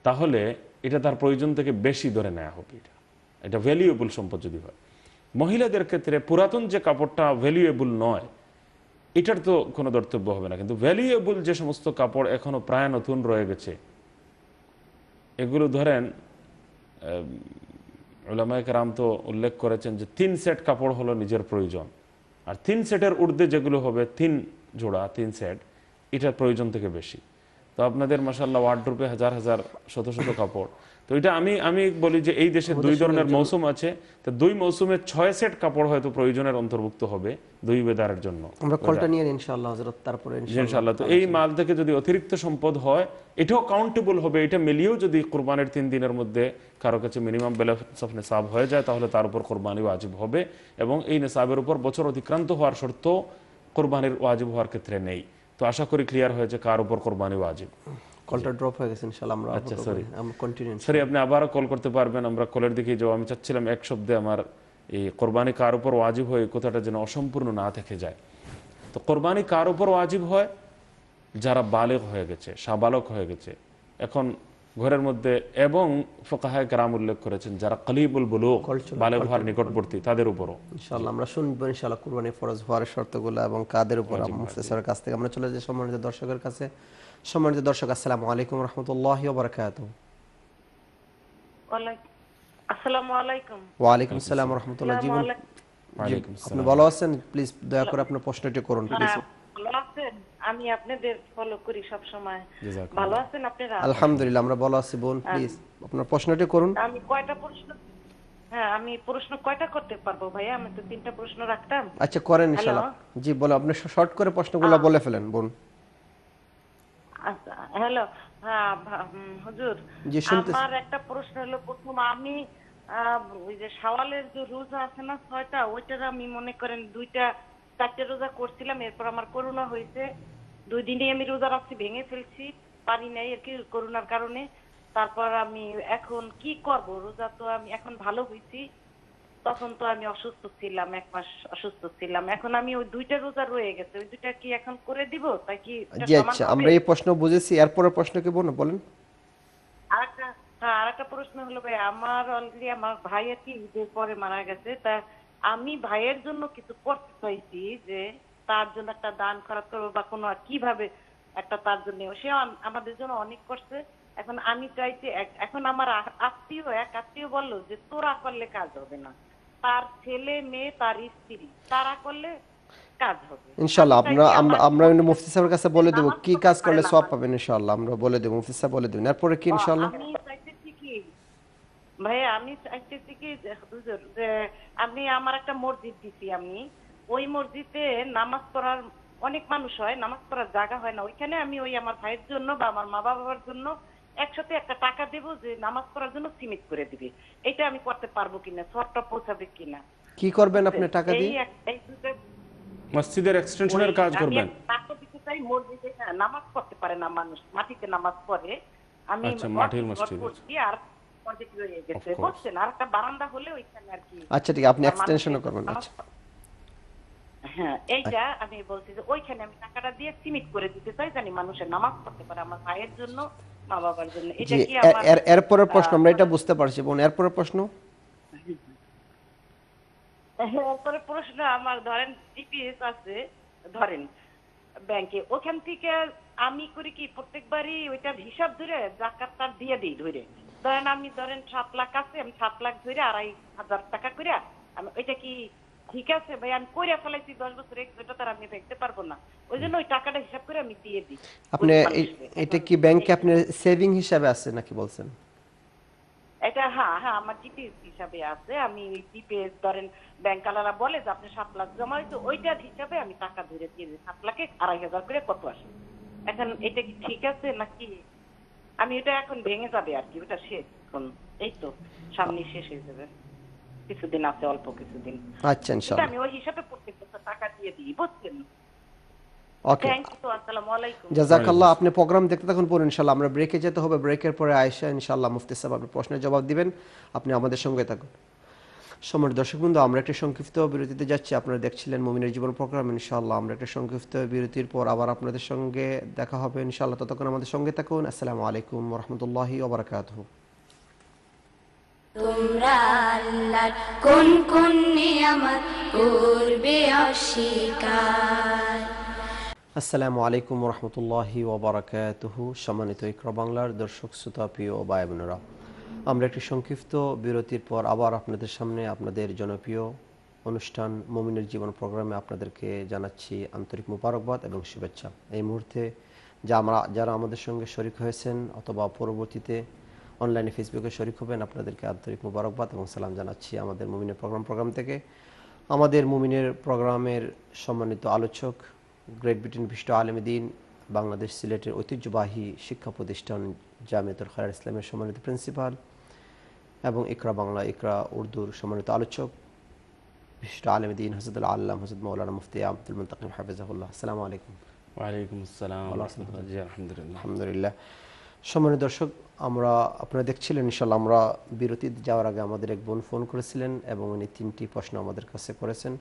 তাহলে এটা তার প্রয়োজন থেকে বেশি ধরে নেওয়া হবে এটা। এটা ভ্যালুয়েবল সম্পদ যদি হয়। মহিলাদের ক্ষেত্রে পুরাতন যে কাপড়টা ভ্যালুয়েবল নয়, এটার তো কোনো দর্তব্য হবে না। কিন্তু ভ্যালুয়েবল যে সমস্ত কাপড় এখনও প্রায় নতুন রয়ে গেছে এগুলো ধরেন ওলামায়ক রাম তো উল্লেখ করেছেন যে তিন সেট কাপড় হলো নিজের প্রয়োজন। আর তিন সেটের ঊর্ধ্বে যেগুলো হবে, তিন জোড়া, তিন সেট, এটার প্রয়োজন থেকে বেশি। তো আপনাদের মাসাল্লাহ ওয়ার্ড্রোপে হাজার হাজার, শত শত কাপড়। তো এটা আমি আমি বলি যে এই দেশে দুই ধরনের মৌসুম আছে। তো দুই মৌসুমে ছয় সেট কাপড় হয়তো প্রয়োজনের অন্তর্ভুক্ত হবে দুই বেদারের জন্য। আমরা কলটা নিয়ে ইনশাআল্লাহ হজরত তারপরে ইনশাআল্লাহ ইনশাআল্লাহ। তো এই মাল থেকে যদি অতিরিক্ত সম্পদ হয় এটাও কাউন্টেবল হবে। এটা মিলিয়েও যদি কোরবানির তিন দিনের মধ্যে কারও কাছে মিনিমাম ব্যালেন্স অফ নেশাব হয়ে যায় তাহলে তার উপর কোরবানি ওয়াজিব হবে এবং এই নেশাবের উপর বছর অতিক্রান্ত হওয়ার শর্ত কোরবানির ওয়াজিব হওয়ার ক্ষেত্রে নেই। তো আশা করি ক্লিয়ার হয়েছে কার উপর কোরবানি ওয়াজিব। কলটা ড্রপ হয়ে গেছে ইনশাআল্লাহ আমরা আচ্ছা, আবার আমরা কন্টিনিউ সরি আপনি আবারও কল করতে পারবেন আমরা কলের দিকে যাও আমি চাচ্ছিলাম এক শব্দে আমার এই কোরবানি কার উপর ওয়াজিব হয় কথাটা যেন অসম্পূর্ণ না থেকে যায়। তো কোরবানি কার উপর ওয়াজিব হয়? যারা বালেক হয়ে গেছে সাবালক হয়ে গেছে। এখন ঘরের মধ্যে এবং ফোকাহায় গ্রাম উল্লেখ করেছেন যারা কলিবুল বালেক হওয়ার নিকটবর্তী তাদের উপরও। ইনশাআল্লাহ আমরা শুনব ইনশাআল্লাহ কুরবানি ফরজ হওয়ার শর্তগুলো এবং কাদের উপর মুফতি কাছ থেকে। আমরা চলে যাই সম্মানিত দর্শকের কাছে। সম্মানিত দর্শক আসসালামু আলাইকুম রহমতুল্লাহ বারাকাতুহু। ওয়ালাইকুম আসসালামু রহমতুল্লাহ। জীবন আপনি ভালো আছেন? প্লিজ দয়া করে আপনার প্রশ্নটি করুন প্লিজ হ্যাঁ, ভালো আছেন? আমি আপনাদের ফলো করি সব সময় ভালো আছেন আপনারা? আলহামদুলিল্লাহ আমরা ভালো আছি বোন প্লিজ আপনার প্রশ্নটি করুন। আমি কয়টা প্রশ্ন হ্যাঁ আমি প্রশ্ন কয়টা করতে পারব ভাইয়া? আমি তো তিনটা প্রশ্ন রাখতাম। আচ্ছা করেন ইনশাআল্লাহ। জি বলো আপনি শর্ট করে প্রশ্নগুলো বলে ফেলেন বোন। আচ্ছা হ্যালো হ্যাঁ হুজুর আমার একটা প্রশ্ন হলো প্রথম আমি ওই যে শাওয়ালের যে রোজা আছে না ছয়টা ওইটার আমি মনে করেন দুইটা চারটে রোজা করছিলাম এরপর আমার করোনা হয়েছে। দুই দিনে আমি রোজা রাখছি ভেঙে ফেলছি পারি নাই আর কি করোনার কারণে। তারপর আমি এখন কি করব? রোজা তো আমি এখন ভালো হয়েছি। তখন তো আমি অসুস্থ ছিলাম এক মাস অসুস্থ ছিলাম। এখন আমি ওই দুইটা রোজা রয়ে গেছে ওই দুইটা কি এখন করে দিব? তাই কি জি আচ্ছা আমরা এই প্রশ্ন বুঝেছি এরপরের প্রশ্ন কি বলেন আরেকটা হ্যাঁ আরেকটা প্রশ্ন হলো ভাই আমার অলরেডি আমার ভাই আর কি ঈদের পরে মারা গেছে তা আমি ভাইয়ের জন্য কিছু করতে চাইছি যে তার জন্য একটা দান খরচ করব বা কোনো কীভাবে একটা তার জন্য। সে আমাদের জন্য অনেক করছে। এখন আমি চাইছি এখন আমার আত্মীয় এক আত্মীয় বলল যে তোরা করলে কাজ হবে না। তার ছেলে মেয়ে তার স্ত্রী। তারা করলে কাজ হবে। ইনশাআল্লাহ আমি আমরা চাইছি আমরা আমার- আমরা কিন্তু মুফতি সাহেবের কাছে বলে দেব কি কাজ করলে না পাবেন ইনশাআল্লাহ আমরা বলে দেব মুফতি সাহেব বলে দেবেন। এরপরে কি ইনশাআল্লাহ? আমি চাইতেছি কি ভাই আমি চাইতেছি কি যে হুজুর যে আমি আমার একটা মসজিদ দিছি আমি। ওই মসজিদে নামাজ পড়ার অনেক মানুষ হয় নামাজ পড়ার জায়গা হয় না। ওইখানে আমি ওই আমার ভাইয়ের জন্য বা আমার মা বাবার জন্য একসাথে একটা টাকা দেব যে নামাজ পড়ার জন্য সীমিত করে দিবে। এটা আমি করতে পারব কিনা সবটা পৌঁছাবে কিনা। কি করবেন আপনি টাকা দিয়ে? মসজিদের এক্সটেনশনের কাজ করবেন। টাকা দিতে চাই মসজিদে হ্যাঁ, নামাজ পড়তে পারে না মানুষ মাটিতে নামাজ পড়ে। আমি আচ্ছা, মাটির মসজিদ। আর অর্ধেক রয়ে গেছে। course. বুঝছেন? আর একটা বারান্দা হলে ওইখানে আর কি আচ্ছা ঠিক আপনি এক্সটেনশনও করবেন। আচ্ছা। হ্যাঁ এইটা আমি বলছি যে ওইখানে আমি টাকাটা দিয়ে সীমিত করে দিতে চাই জানি মানুষের নামাজ পড়তে পারে আমার ভাইয়ের জন্য। মা বাবার জন্য। এটা কি আমার এরপরের প্রশ্ন আমরা এটা বুঝতে পারছি বোন এরপরের প্রশ্ন? এরপরে প্রশ্ন আমার ধরেন জিপিএস আছে ধরেন ব্যাংকে। ওখান থেকে আমি করি কি প্রত্যেকবারই ওইটার হিসাব ধরে জাকাতটা দিয়ে দিই ধরে। ধরেন আমি ধরেন সাত লাখ আছে আমি সাত লাখ ধরে আড়াই হাজার টাকা করে আমি ওইটা কি ঠিক আছে ভাই আমি করে ফেলাইছি দশ বছর এক ওইটা তার আমি দেখতে পারব না। ওই জন্য ওই টাকাটা হিসাব করে আমি দিয়ে দিই। আপনি। এটা কি ব্যাংকে আপনার সেভিং হিসাবে আছে নাকি বলছেন? এটা হ্যাঁ হ্যাঁ আমার জিপিএস হিসাবে আছে। আমি ওই জিপিএস ধরেন ব্যাংকালারা বলে যে আপনি সাত লাখ জমা হয়েছে ওইটার হিসাবে আমি টাকা ধরে দিয়ে দিই। সাত লাখে আড়াই হাজার করে কত আসে? এখন এটা কি ঠিক আছে নাকি? আমি এটা এখন ভেঙে যাবে আর কি ওটা শেষ। এখন এই তো সামনে শেষ হয়ে যাবে। কিছুদিন আছে অল্প কিছুদিন। আচ্ছা ইনশাআল্লাহ আমি ওই হিসাবে প্রত্যেক বছর টাকা দিয়ে দিই বুঝছেন? ওকে জাজাকাল্লাহ আপনি প্রোগ্রাম দেখতে থাকুন পরে ইনশাল্লাহ। আমরা ব্রেকে যেতে হবে ব্রেকের পরে আয়সা ইনশাল্লাহ মুফতি সাহেব আপনার প্রশ্নের জবাব দিবেন। আপনি আমাদের সঙ্গে থাকুন। সময় দর্শক বন্ধু আমরা একটা সংক্ষিপ্ত বিরতিতে যাচ্ছি। আপনারা দেখছিলেন মুমিনের জীবন প্রোগ্রাম ইনশাল্লাহ। আমরা একটা সংক্ষিপ্ত বিরতির পর আবার আপনাদের সঙ্গে দেখা হবে ইনশাল্লাহ। ততক্ষণ আমাদের সঙ্গে থাকুন। আসসালামু আলাইকুম রহমতুল্লাহি ওবরাকাতুহু আসসালামু আলাইকুম রহমতুল্লাহি ওবরাকাতুহু সম্মানিত ইকরা বাংলার দর্শক, শ্রোতা, প্রিয় বোনেরা আমরা একটি সংক্ষিপ্ত বিরতির পর আবার আপনাদের সামনে আপনাদের জনপ্রিয় অনুষ্ঠান মমিনের জীবন প্রোগ্রামে আপনাদেরকে জানাচ্ছি আন্তরিক মুবারকবাদ এবং শুভেচ্ছা। এই মুহূর্তে যা আমরা যারা আমাদের সঙ্গে শরিক হয়েছেন অথবা পরবর্তীতে অনলাইনে ফেসবুকে শরিক হবেন। আপনাদেরকে আন্তরিক মুবারকবাদ এবং সালাম জানাচ্ছি আমাদের মুমিনের প্রোগ্রাম প্রোগ্রাম থেকে। আমাদের মুমিনের প্রোগ্রামের সম্মানিত আলোচক গ্রেট ব্রিটেন বিশিষ্ট আলমদিন বাংলাদেশ সিলেটের ঐতিহ্যবাহী শিক্ষা প্রতিষ্ঠান জামিয়াতুল খায়ার ইসলামের সম্মানিত প্রিন্সিপাল এবং ইকরা বাংলা ইকরা উর্দুর সম্মানিত আলোচক বিশিষ্ট আলমদিন হজরতুল আল্লাহ হজরত মৌলানা মুফতি আব্দুল মুন্তাকিম হাফিজাহুল্লাহ। আসসালামু আলাইকুম। ওয়ালাইকুম আসসালাম। আলহামদুলিল্লাহ। আলহামদুলিল্লাহ। সম্মানিত দর্শক, আমরা আপনারা দেখছিলেন ইনশাল্লাহ আমরা বিরতি যাওয়ার আগে আমাদের এক বোন ফোন করেছিলেন এবং উনি তিনটি প্রশ্ন আমাদের কাছে করেছেন।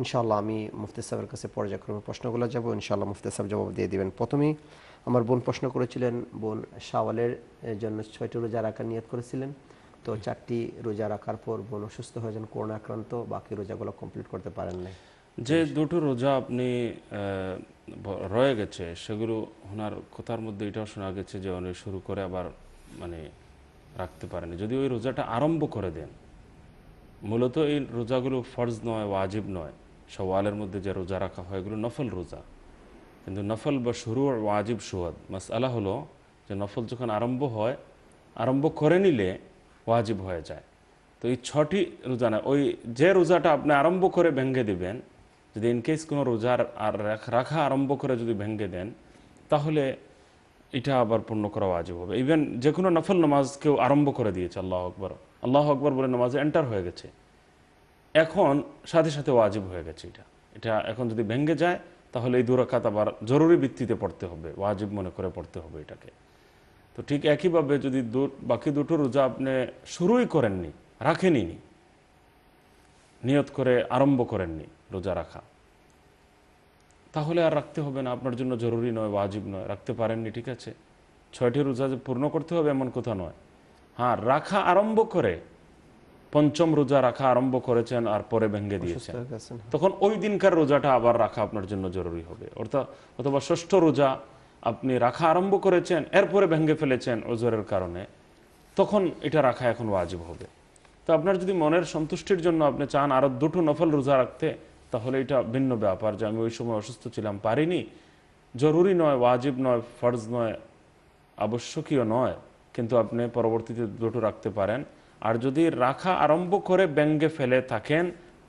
ইনশাল্লাহ আমি মুফতি সাহেবের কাছে পর্যায়ক্রমে প্রশ্নগুলো যাব ইনশাল্লাহ মুফতি সাহেব জবাব দিয়ে দিবেন। প্রথমেই আমার বোন প্রশ্ন করেছিলেন, বোন শাওয়ালের জন্য ছয়টি রোজা রাখার নিয়ত করেছিলেন। তো চারটি রোজা রাখার পর বোন অসুস্থ হয়ে যান করোনা আক্রান্ত, বাকি রোজাগুলো কমপ্লিট করতে পারেন নাই। যে দুটো রোজা আপনি রয়ে গেছে, সেগুলো ওনার কথার মধ্যে এটাও শোনা গেছে যে উনি শুরু করে আবার মানে রাখতে পারেনি। যদি ওই রোজাটা আরম্ভ করে দেন, মূলত এই রোজাগুলো ফরজ নয়, ওয়াজিব নয়। সওয়ালের মধ্যে যে রোজা রাখা হয়, এগুলো নফল রোজা। কিন্তু নফল বা শুরু ওয়াজিব সুয়াদ। মাসআলা হলো যে নফল যখন আরম্ভ হয়, আরম্ভ করে নিলে ওয়াজিব হয়ে যায়। তো এই ছটি রোজা না, ওই যে রোজাটা আপনি আরম্ভ করে ভেঙে দিবেন যদি ইনকেস কোনো রোজার আর রাখ- আরম্ভ করে যদি ভেঙে দেন, তাহলে এটা আবার পূর্ণ করা ওয়াজিব হবে। ইভেন যে কোনো নফল নামাজ কেউ আরম্ভ করে দিয়েছে, আল্লাহ আকবর। আল্লাহ আকবর বলে নামাজে এন্টার হয়ে গেছে। এখন সাথে সাথে ওয়াজিব হয়ে গেছে এটা। এটা এখন যদি ভেঙে যায়, তাহলে এই দুরাকাত আবার জরুরি ভিত্তিতে পড়তে হবে, ওয়াজিব মনে করে পড়তে হবে এটাকে। তো ঠিক একইভাবে যদি বাকি দুটো রোজা আপনি শুরুই করেননি রাখেনি নিয়ত করে আরম্ভ করেননি রোজা রাখা। তাহলে আর রাখতে হবে না আপনার জন্য জরুরি নয় ওয়াজিব নয় রাখতে পারেননি ঠিক আছে? ছয়টি রোজা যে পূর্ণ করতে হবে এমন কথা নয়। হ্যাঁ রাখা আরম্ভ করে পঞ্চম রোজা রাখা আরম্ভ করেছেন আর পরে ভেঙে দিয়েছেন। হয়ে। তখন ওই দিনকার রোজাটা আবার রাখা আপনার জন্য জরুরি হবে। অর্থাৎ অথবা ষষ্ঠ রোজা আপনি রাখা আরম্ভ করেছেন এরপরে ভেঙে ফেলেছেন ওজরের কারণে তখন এটা রাখা এখন ওয়াজিব হবে। তো আপনার যদি মনের সন্তুষ্টির জন্য আপনি চান আরও দুটো নফল রোজা রাখতে তাহলে এটা ভিন্ন ব্যাপার যে আমি ওই সময় অসুস্থ ছিলাম, পারিনি। জরুরি নয়, ওয়াজিব নয়, ফরজ নয়, আবশ্যকীয় নয়, কিন্তু আপনি পরবর্তীতে দুটো রাখতে পারেন। আর যদি রাখা আরম্ভ করে ব্যঙ্গে ফেলে থাকেন,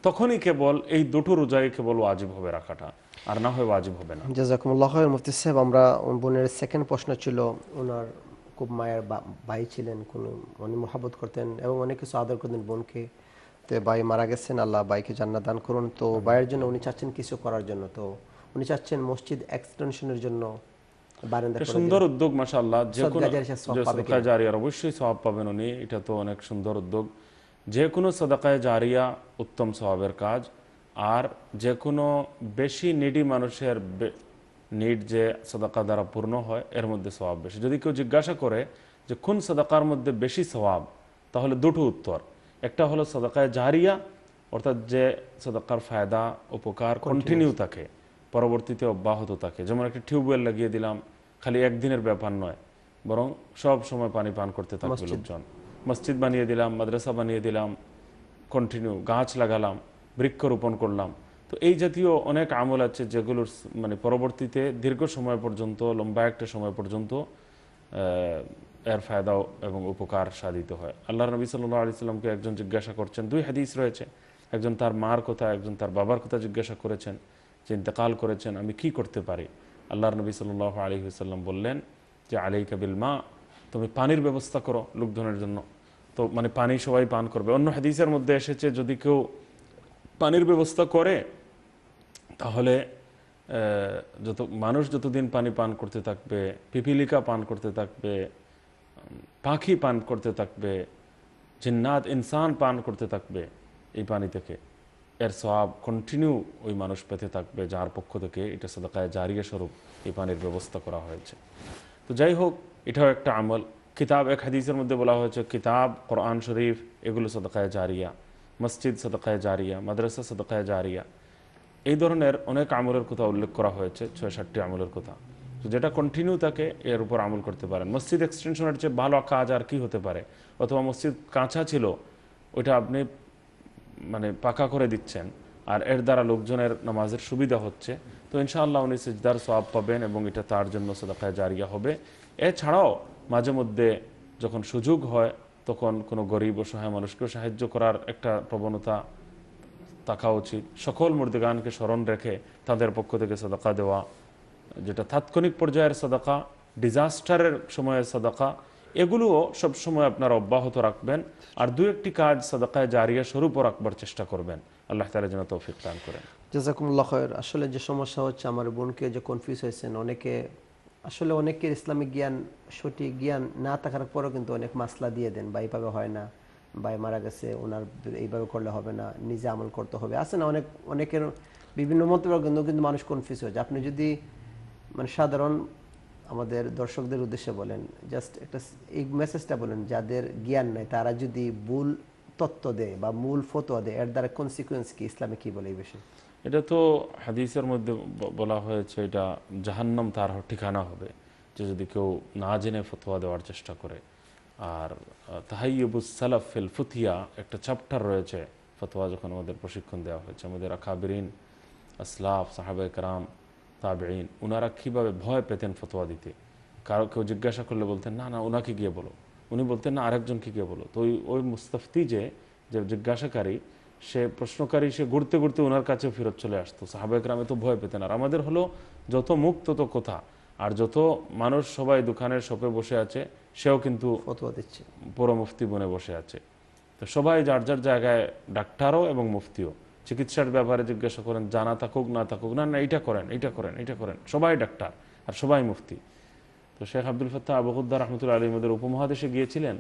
তখনই কেবল এই দুটো রোজাই কেবল ওয়াজিব হবে রাখাটা। আর না হয় ওয়াজিব হবে না। জাজাকুমুল্লাহ মুফতি সাহেব, আমরা বোনের সেকেন্ড প্রশ্ন ছিল, ওনার খুব মায়ের ভাই ছিলেন, কোনো উনি মহাবত করতেন এবং অনেক কিছু আদর করতেন বোনকে। তো ভাই মারা গেছেন আল্লাহ ভাইকে জান্নাত দান করুন। তো ভাইয়ের জন্য উনি চাচ্ছেন কিছু করার জন্য। তো উনি চাচ্ছেন মসজিদ এক্সটেনশনের জন্য সুন্দর উদ্যোগ মাসাল্লাহ যে কোনো সদকা জারিয়ার অবশ্যই সওয়াব পাবেন উনি। এটা তো অনেক সুন্দর উদ্যোগ। যে কোনো সদাকায় জারিয়া উত্তম স্বভাবের কাজ। আর যে কোনো বেশি নিডি মানুষের নিড যে সদাকা দ্বারা পূর্ণ হয় এর মধ্যে স্বভাব বেশি। যদি কেউ জিজ্ঞাসা করে যে কোন সদাকার মধ্যে বেশি স্বভাব তাহলে দুটো উত্তর। একটা হলো সদাকায় জারিয়া অর্থাৎ যে সদাকার ফায়দা উপকার কন্টিনিউ থাকে পরবর্তীতে অব্যাহত থাকে। যেমন একটা টিউবওয়েল লাগিয়ে দিলাম খালি একদিনের ব্যাপার নয় বরং সব সময় পানি পান করতে থাকবে লোকজন। মসজিদ বানিয়ে দিলাম মাদ্রাসা বানিয়ে দিলাম কন্টিনিউ গাছ লাগালাম বৃক্ষরোপণ করলাম। তো এই জাতীয় অনেক আমল আছে যেগুলোর মানে পরবর্তীতে দীর্ঘ সময় পর্যন্ত লম্বা একটা সময় পর্যন্ত এর ফায়দাও এবং উপকার সাধিত হয়। আল্লাহ নবী সাল্লাহ আলি সাল্লামকে একজন জিজ্ঞাসা করছেন, দুই হাদিস রয়েছে। একজন তার মার কথা, একজন তার বাবার কথা জিজ্ঞাসা করেছেন, যে ইন্তেকাল করেছেন, আমি কি করতে পারি? আল্লাহর নবী সাল্লাহ আলী সাল্লাম বললেন যে আলী কাবিল মা, তুমি পানির ব্যবস্থা করো লোকধনের জন্য। তো মানে পানি সবাই পান করবে। অন্য হাদিসের মধ্যে এসেছে, যদি কেউ পানির ব্যবস্থা করে, তাহলে যত, মানুষ যতদিন পানি পান করতে থাকবে, পিপিলিকা পান করতে থাকবে পাখি পান করতে থাকবে, জিন্নাত ইনসান পান করতে থাকবে এই পানি থেকে। এর সব কন্টিনিউ ওই মানুষ পেতে থাকবে যার পক্ষ থেকে এটা সদকায় জারিয়া স্বরূপ এই পানির ব্যবস্থা করা হয়েছে। তো যাই হোক, এটাও একটা আমল। কিতাব এক হাদিসের মধ্যে বলা হয়েছে, কিতাব, কোরআন শরীফ, এগুলো সদকায় জারিয়া। মসজিদ সদকায় জারিয়া, মাদ্রাসা সদকায় জারিয়া। এই ধরনের অনেক আমলের কথা উল্লেখ করা হয়েছে, ছয় সাতটি আমলের কথা। যেটা কন্টিনিউ থাকে এর উপর আমল করতে পারেন। মসজিদ এক্সটেনশনের চেয়ে ভালো কাজ আর কি হতে পারে? অথবা মসজিদ কাঁচা ছিল, ওইটা আপনি মানে পাকা করে দিচ্ছেন, আর এর দ্বারা লোকজনের নামাজের সুবিধা হচ্ছে, তো ইনশাআল্লাহ উনি সিজদার সব পাবেন এবং এটা তার জন্য সদাকায় জারিয়া হবে। এছাড়াও মাঝে মধ্যে যখন সুযোগ হয়, তখন কোনো গরিব অসহায় মানুষকেও সাহায্য করার একটা প্রবণতা থাকা উচিত। সকল মুর্দিগানকে স্মরণ রেখে তাদের পক্ষ থেকে সদাকা দেওয়া যেটা তাৎক্ষণিক পর্যায়ের সদাকা ডিজাস্টারের সময়ের সদাকা, এগুলোও সবসময় আপনারা অব্যাহত রাখবেন আর দু একটি কাজ সদাকায় জারিয়া স্বরূপও রাখবার চেষ্টা করবেন। আল্লাহ তালা যেন তৌফিক দান করেন। জাজাকুমুল্লাহ আসলে যে সমস্যা হচ্ছে, আমার বোনকে যে কনফিউজ হয়েছেন, অনেকে, আসলে অনেকের ইসলামিক জ্ঞান সঠিক জ্ঞান না থাকার পরেও কিন্তু অনেক মাসলা দিয়ে দেন, বা এইভাবে হয় না ভাই মারা গেছে, ওনার এইভাবে করলে হবে না, নিজে আমল করতে হবে। আছে না অনেক, অনেকের বিভিন্ন মন্তব্য, কিন্তু কিন্তু মানুষ কনফিউজ হয়েছে আপনি যদি মানে সাধারণ আমাদের দর্শকদের উদ্দেশ্যে বলেন জাস্ট একটা এই মেসেজটা বলেন, যাদের জ্ঞান নাই, তারা যদি ভুল তত্ত্ব দেয় বা মূল ফতোয়া দেয়, এর দ্বারা কনসিকুয়েন্স কি? ইসলামে কি বলে এই বিষয়ে? এটা তো হাদিসের মধ্যে বলা হয়েছে, এটা জাহান্নাম তার ঠিকানা হবে, যে যদি কেউ না জেনে ফতোয়া দেওয়ার চেষ্টা করে। আর তাহাইবুস সালাফ ফিল ফুতিয়া, একটা চ্যাপ্টার রয়েছে, ফতোয়া যখন আমাদের প্রশিক্ষণ দেওয়া হয়েছে। আমাদের আকাবিরিন, আসলাফ সাহাবে কারাম তাবেইন ওনারা কীভাবে ভয় পেতেন ফতোয়া দিতে? কারও কেউ জিজ্ঞাসা করলে বলতেন না না ওনাকে গিয়ে বলো। উনি বলতেন না আরেকজনকে গিয়ে বলো। তো ওই ওই মুস্তাফতি যে যে জিজ্ঞাসাকারী সে প্রশ্নকারী সে ঘুরতে ঘুরতে ওনার কাছে ফেরত চলে আসতো। সাহাবেক রামে তো ভয় পেতেন। আর আমাদের হলো যত মুখ তত কথা। আর যত মানুষ সবাই দোকানের শপে বসে আছে সেও কিন্তু ফতোয়া দিচ্ছে। পুরো মুফতি বনে বসে আছে। তো সবাই যার যার জায়গায় ডাক্তারও এবং মুফতিও। চিকিৎসার ব্যাপারে জিজ্ঞাসা করেন জানা থাকুক না থাকুক না না এইটা করেন এইটা করেন এইটা করেন। সবাই ডাক্তার আর সবাই মুফতি। তো শেখ আব্দুল ফত্তাহ আবুদ্দার রহমতুল্লাহ আলী উপমহাদেশে গিয়েছিলেন।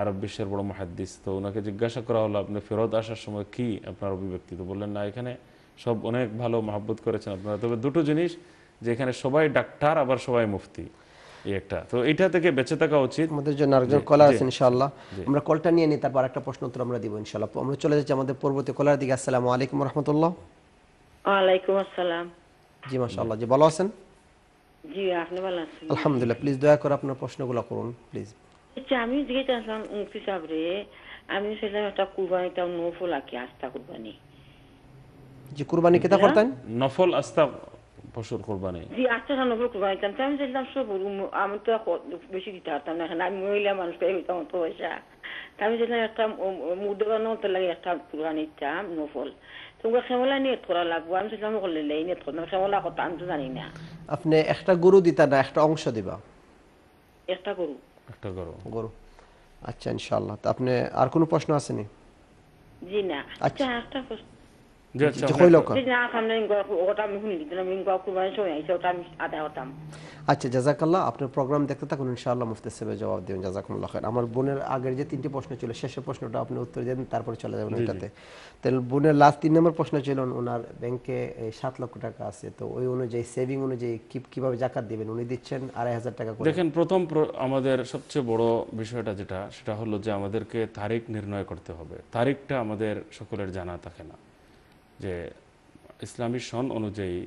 আরব বিশ্বের বড় মহাদ্দিস। তো ওনাকে জিজ্ঞাসা করা হলো আপনি ফেরত আসার সময় কি আপনার অভিব্যক্তি? তো বললেন না এখানে সব অনেক ভালো মহাব্বত করেছেন আপনারা। তবে দুটো জিনিস যে এখানে সবাই ডাক্তার আবার সবাই মুফতি। একটা। তো এটা থেকে বেঁচে থাকা উচিত। আমাদের জন্য আরেকজন কলার জি, ইনশাআল্লাহ। আমরা কলটা নিয়ে নিই তারপর একটা প্রশ্ন উত্তর আমরা দিব ইনশাআল্লাহ। আমরা চলে যাচ্ছি আমাদের পরবর্তী কলার দিকে। আসসালামু আলাইকুম রহমতুল্লাহ ওয়ালাইকুম আসসালাম। জি মাশাআল্লাহ। জি ভালো আছেন? জি আপনি ভালো আছেন? আলহামদুলিল্লাহ প্লিজ দয়া করে আপনার প্রশ্নগুলো করুন প্লিজ আচ্ছা আমি জিজ্ঞেস আসলাম মুফতি সাহেবরে আমি সেটা একটা কুরবানি একটা নফল আঁকি আস্থা কুরবানি। জি কুরবানি কেতা করতেন নফল আস্তা পশুর কোরবানি জি আস্থা নফল কুরবানি তো আমি চাইলাম সব রুম- আমি তো বেশি দিতে পারতাম না আমি মহিলা মানুষ পেয়ে হইতাম অত পয়সা তা আমি চাইলাম একটা মুদ্রা তো লাগে একটা কুরবানি ইচ্ছাম নফল তোমাকে খেমলা নিয়ে করা লাগবো আমি চাইলাম করলে লাই নিয়ে করতাম খেমলা কথা আমি তো জানি না আপনি একটা গরু দিতা না একটা অংশ দিবা একটা গরু একটা গরু গরু আচ্ছা ইনশাআল্লাহ তো আপনি আর কোনো প্রশ্ন আসেনি জি না আচ্ছা একটা প্রশ্ন আচ্ছা আচ্ছা জাজাকাল্লাহ আপনার প্রোগ্রাম দেখতে থাকুন ইনশাআল্লাহ মুফতি সাহেব জবাব দিবেন জাজাকুমুল্লাহ খাইর। আমার বোনের আগের যে তিনটি প্রশ্ন ছিল শেষের প্রশ্নটা আপনি উত্তর দেন তারপরে চলে যাবেন ওইটাতে। তাহলে বোনের লাস্ট তিন নম্বর প্রশ্ন ছিল ওনার ব্যাংকে সাত লক্ষ টাকা আছে তো ওই অনুযায়ী সেভিং অনুযায়ী কি- কীভাবে জাকাত দিবেন? উনি দিচ্ছেন আড়াই হাজার টাকা করে। দেখেন প্রথম আমাদের সবচেয়ে বড় বিষয়টা যেটা সেটা হলো যে আমাদেরকে তারিখ নির্ণয় করতে হবে। তারিখটা আমাদের সকলের জানা থাকে না। যে ইসলামী সন অনুযায়ী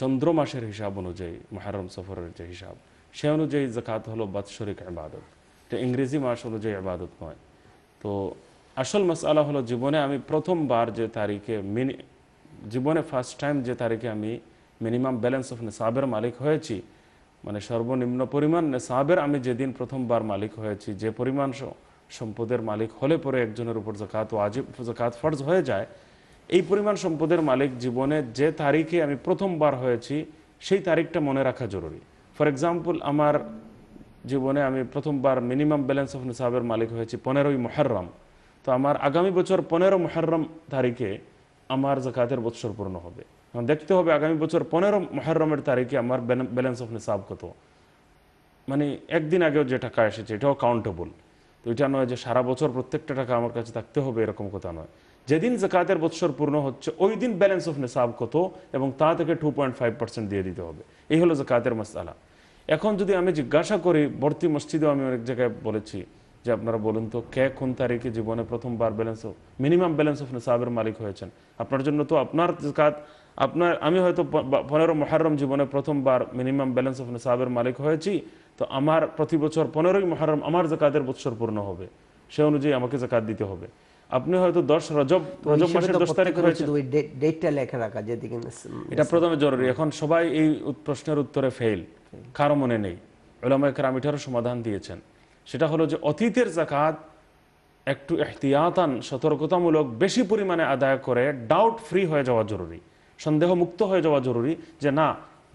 চন্দ্র মাসের হিসাব অনুযায়ী মহারম সফরের যে হিসাব, সে অনুযায়ী জাকাত হলো বাৎসরিক আবাদত এটা ইংরেজি মাস অনুযায়ী আবাদত নয়। তো আসল মশালা হলো জীবনে আমি প্রথমবার যে তারিখে মিনি, জীবনে ফার্স্ট টাইম যে তারিখে আমি মিনিমাম ব্যালেন্স অফ নেসাবের মালিক হয়েছি মানে সর্বনিম্ন পরিমাণ নেসাবের আমি যেদিন প্রথমবার মালিক হয়েছি, যে পরিমাণ সম্পদের মালিক হলে পরে একজনের উপর জাকাত ওয়াজিব জাকাত ফর্জ হয়ে যায় এই পরিমাণ সম্পদের মালিক জীবনে যে তারিখে আমি প্রথমবার হয়েছি, সেই তারিখটা মনে রাখা জরুরি। ফর এক্সাম্পল আমার জীবনে আমি প্রথমবার মিনিমাম ব্যালেন্স অফ নিসাবের মালিক হয়েছি পনেরোই মহরম তো আমার আগামী বছর পনেরো মহরম তারিখে আমার জাকাতের বৎসর পূর্ণ হবে। দেখতে হবে আগামী বছর পনেরো মহরমের তারিখে আমার ব্যালেন্স অফ নিসাব কত। মানে একদিন আগেও যে টাকা এসেছে, এটাও কাউন্টেবল তো এটা নয় যে সারা বছর প্রত্যেকটা টাকা আমার কাছে থাকতে হবে, এরকম কথা নয়। যেদিন জাকাতের বৎসর পূর্ণ হচ্ছে, ওই দিন ব্যালেন্স অফ নিসাব কত? এবং তা থেকে টু পয়েন্ট ফাইভ পার্সেন্ট দিয়ে দিতে হবে। এই হলো জাকাতের মশালা এখন যদি আমি জিজ্ঞাসা করি, ভর্তি মসজিদেও আমি অনেক জায়গায় বলেছি যে আপনারা বলুন তো, কে কোন তারিখে জীবনে প্রথমবার ব্যালেন্স মিনিমাম ব্যালেন্স অফ নিসাবের মালিক হয়েছেন? আপনার জন্য তো আপনার জাকাত, আপনার, আমি হয়তো পনেরো মহারম জীবনে প্রথমবার মিনিমাম ব্যালেন্স অফ নিসাবের মালিক হয়েছি, তো আমার প্রতি বছর পনেরোই মহারম আমার জাকাতের বৎসর পূর্ণ হবে। সে অনুযায়ী আমাকে জাকাত দিতে হবে। আপনি হয়তো দশ রজব রজব মাসের তো দশ তারিখ প্রত্যেকের হয়েছে। ওই ডেটটা লেখা রাখা যেদিকে এটা প্রথমে জরুরি। এখন সবাই এই প্রশ্নের উত্তরে ফেল কারও মনে নেই। ওলামায় কেরাম এটারও সমাধান দিয়েছেন। সেটা হলো যে অতীতের জাকাত একটু এহতিয়াতান সতর্কতামূলক বেশি পরিমাণে আদায় করে ডাউট ফ্রি হয়ে যাওয়া জরুরি। সন্দেহ মুক্ত হয়ে যাওয়া জরুরি যে না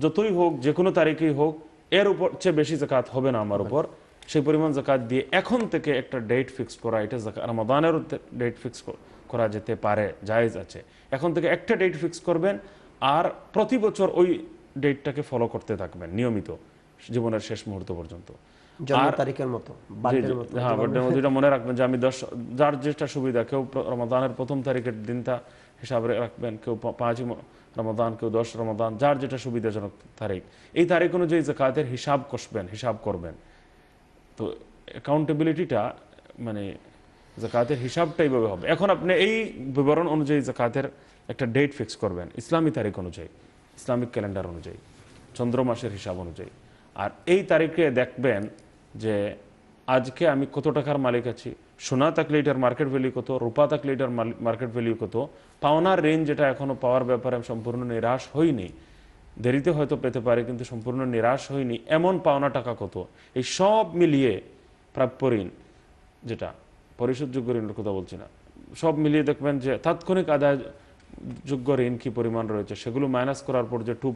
যতই হোক যে কোনো তারিখেই হোক এর উপর চেয়ে বেশি জাকাত হবে না আমার উপর। সেই পরিমাণ জাকাত দিয়ে এখন থেকে একটা ডেট ফিক্স করা এটা জাকাত রমাদানেরও ডেট ফিক্স করা যেতে পারে জায়েজ আছে। এখন থেকে একটা ডেট ফিক্স করবেন আর প্রতি বছর ওই ডেটটাকে ফলো করতে থাকবেন নিয়মিত জীবনের শেষ মুহূর্ত পর্যন্ত। তারিখের মতো জি, বার্থডের মতো হ্যাঁ এটা মনে রাখবেন যে আমি দশ যার যেটা সুবিধা কেউ রমাদানের প্রথম তারিখের দিনটা হিসাবে রাখবেন কেউ পা- পাঁচই ম- রমাদান কেউ দশ রমাদান যার যেটা সুবিধাজনক তারিখ। এই তারিখ অনুযায়ী জাকাতের হিসাব কষবেন হিসাব করবেন। তো অ্যাকাউন্টেবিলিটিটা মানে জাকাতের হিসাবটা এইভাবে হবে। এখন আপনি এই বিবরণ অনুযায়ী জাকাতের একটা ডেট ফিক্স করবেন, ইসলামী তারিখ অনুযায়ী, ইসলামিক ক্যালেন্ডার অনুযায়ী, চন্দ্র মাসের হিসাব অনুযায়ী। আর এই তারিখে দেখবেন যে আজকে আমি কত টাকার মালিক আছি, সোনা থাকলে এটার মার্কেট ভ্যালু কত, রূপা থাকলে এটার মার্কেট ভ্যালু কত, পাওনার রেঞ্জ যেটা এখনও পাওয়ার ব্যাপারে সম্পূর্ণ নিরাশ হইনি দেরিতে হয়তো পেতে পারে, কিন্তু সম্পূর্ণ নিরাশ হয়নি। এমন পাওনা টাকা কত? এই সব মিলিয়ে প্রাপ্য ঋণ যেটা পরিশোধযোগ্য ঋণের কথা বলছি না, সব মিলিয়ে দেখবেন যে তাৎক্ষণিক আদায় যোগ্য ঋণ কি পরিমাণ রয়েছে, সেগুলো মাইনাস করার পর যে টু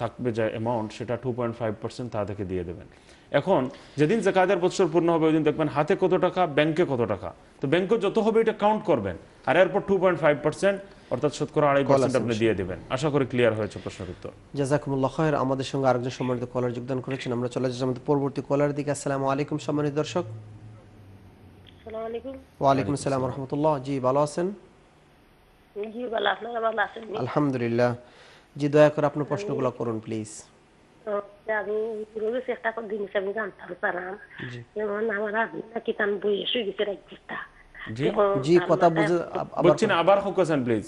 থাকবে যে অ্যামাউন্ট সেটা টু পয়েন্ট ফাইভ পার্সেন্ট তা থেকে দিয়ে দেবেন। এখন যেদিন যে জাকাতের বছর পূর্ণ হবে ওই দিন দেখবেন হাতে কত টাকা ব্যাংকে কত টাকা। তো ব্যাংকে যত হবে, এটা কাউন্ট করবেন। আর এরপর টু পয়েন্ট ফাইভ পার্সেন্ট অর্থাৎ শতকরা আড়াই পার্সেন্ট আপনি দিয়ে দেবেন। আশা করি ক্লিয়ার হয়েছে প্রশ্নের উত্তর জাজাকুমুল্লাহ খায়ের আমাদের সঙ্গে আরেকজন সম্মানিত কলার যোগদান করেছেন। আমরা চলে যাচ্ছি আমাদের পরবর্তী কলার দিকে। আসসালামু আলাইকুম সম্মানিত দর্শক। ওয়ালাইকুম আসসালাম রহমতুল্লাহ। জি ভালো আছেন? জি ভালো। আপনারা ভালো আছেন আলহামদুলিল্লাহ। জি দয়া করে আপনার প্রশ্নগুলো করুন প্লিজ আমি রোজ একটা জিনিস আমি জানতাম পারাম যেমন আমার নাকি তার বয়স হয়ে গেছে রাখছিটা জি? জি কথা বুঝে আব- আবার বুঝছি না আবার হোকেছেন প্লিজ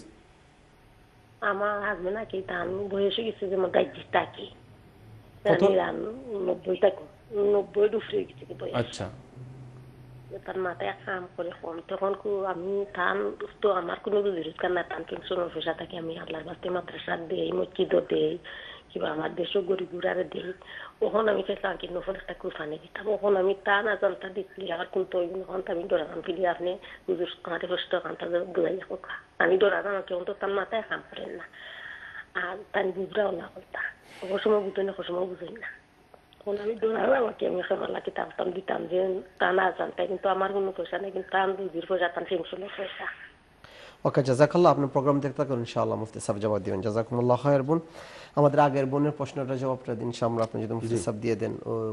আমার হাজবেন্ড নাকি তার বয়স গেছে যেমন রাখছিটা কি নব্বই টাকা নব্বই ডুফরে গেছে আচ্ছা। তার মাথায় কাম করে কম তখন আমি টান তো আমার কোনো রুজি রোজগার না টান পেনশন পয়সা থাকে আমি আল্লাহর বাস্তে মাদ্রাসা দেই মসজিদও দেই কিংবা আমার দেশও গরিব গুড়ারে দেই। ওখন আমি পেয়েছিলাম কি নফল একটা কুরফানি দিতাম। ওখন আমি তা না জানতা দিচ্ছি আর কোন তো ওখান আমি ডরাগান ফিরি আপনি হুজুর কাঁটে কষ্ট কাঁটা দোলাই হোক আমি ডরাগান কেউ তো তার মাথায় কাম করেন না। আর তার বুঝরাও না বলতা ওর সময় বুঝই না ওর সময় বুঝই না। কোন আমি দৌড়াবো আমাকে আমি সকালে কিতাব টাম দিতাম যে তা না জানতে কিন্তু আমার কোনো পয়সা নেই, কিন্তু তার রুজির পয়সা তার পেনশনের পয়সা ওকে জাজাকাল্লাহ আপনার প্রোগ্রাম দেখতে থাকুন ইনশাআল্লাহ, মুফতি সাহেব জবাব দিবেন জাজাকুমুল্লাহ খায়ের বোন। আমাদের আগের বোনের প্রশ্নটা জবাবটা দিন ইনশাআল্লাহ আপনি যদি মুফতি দিয়ে দেন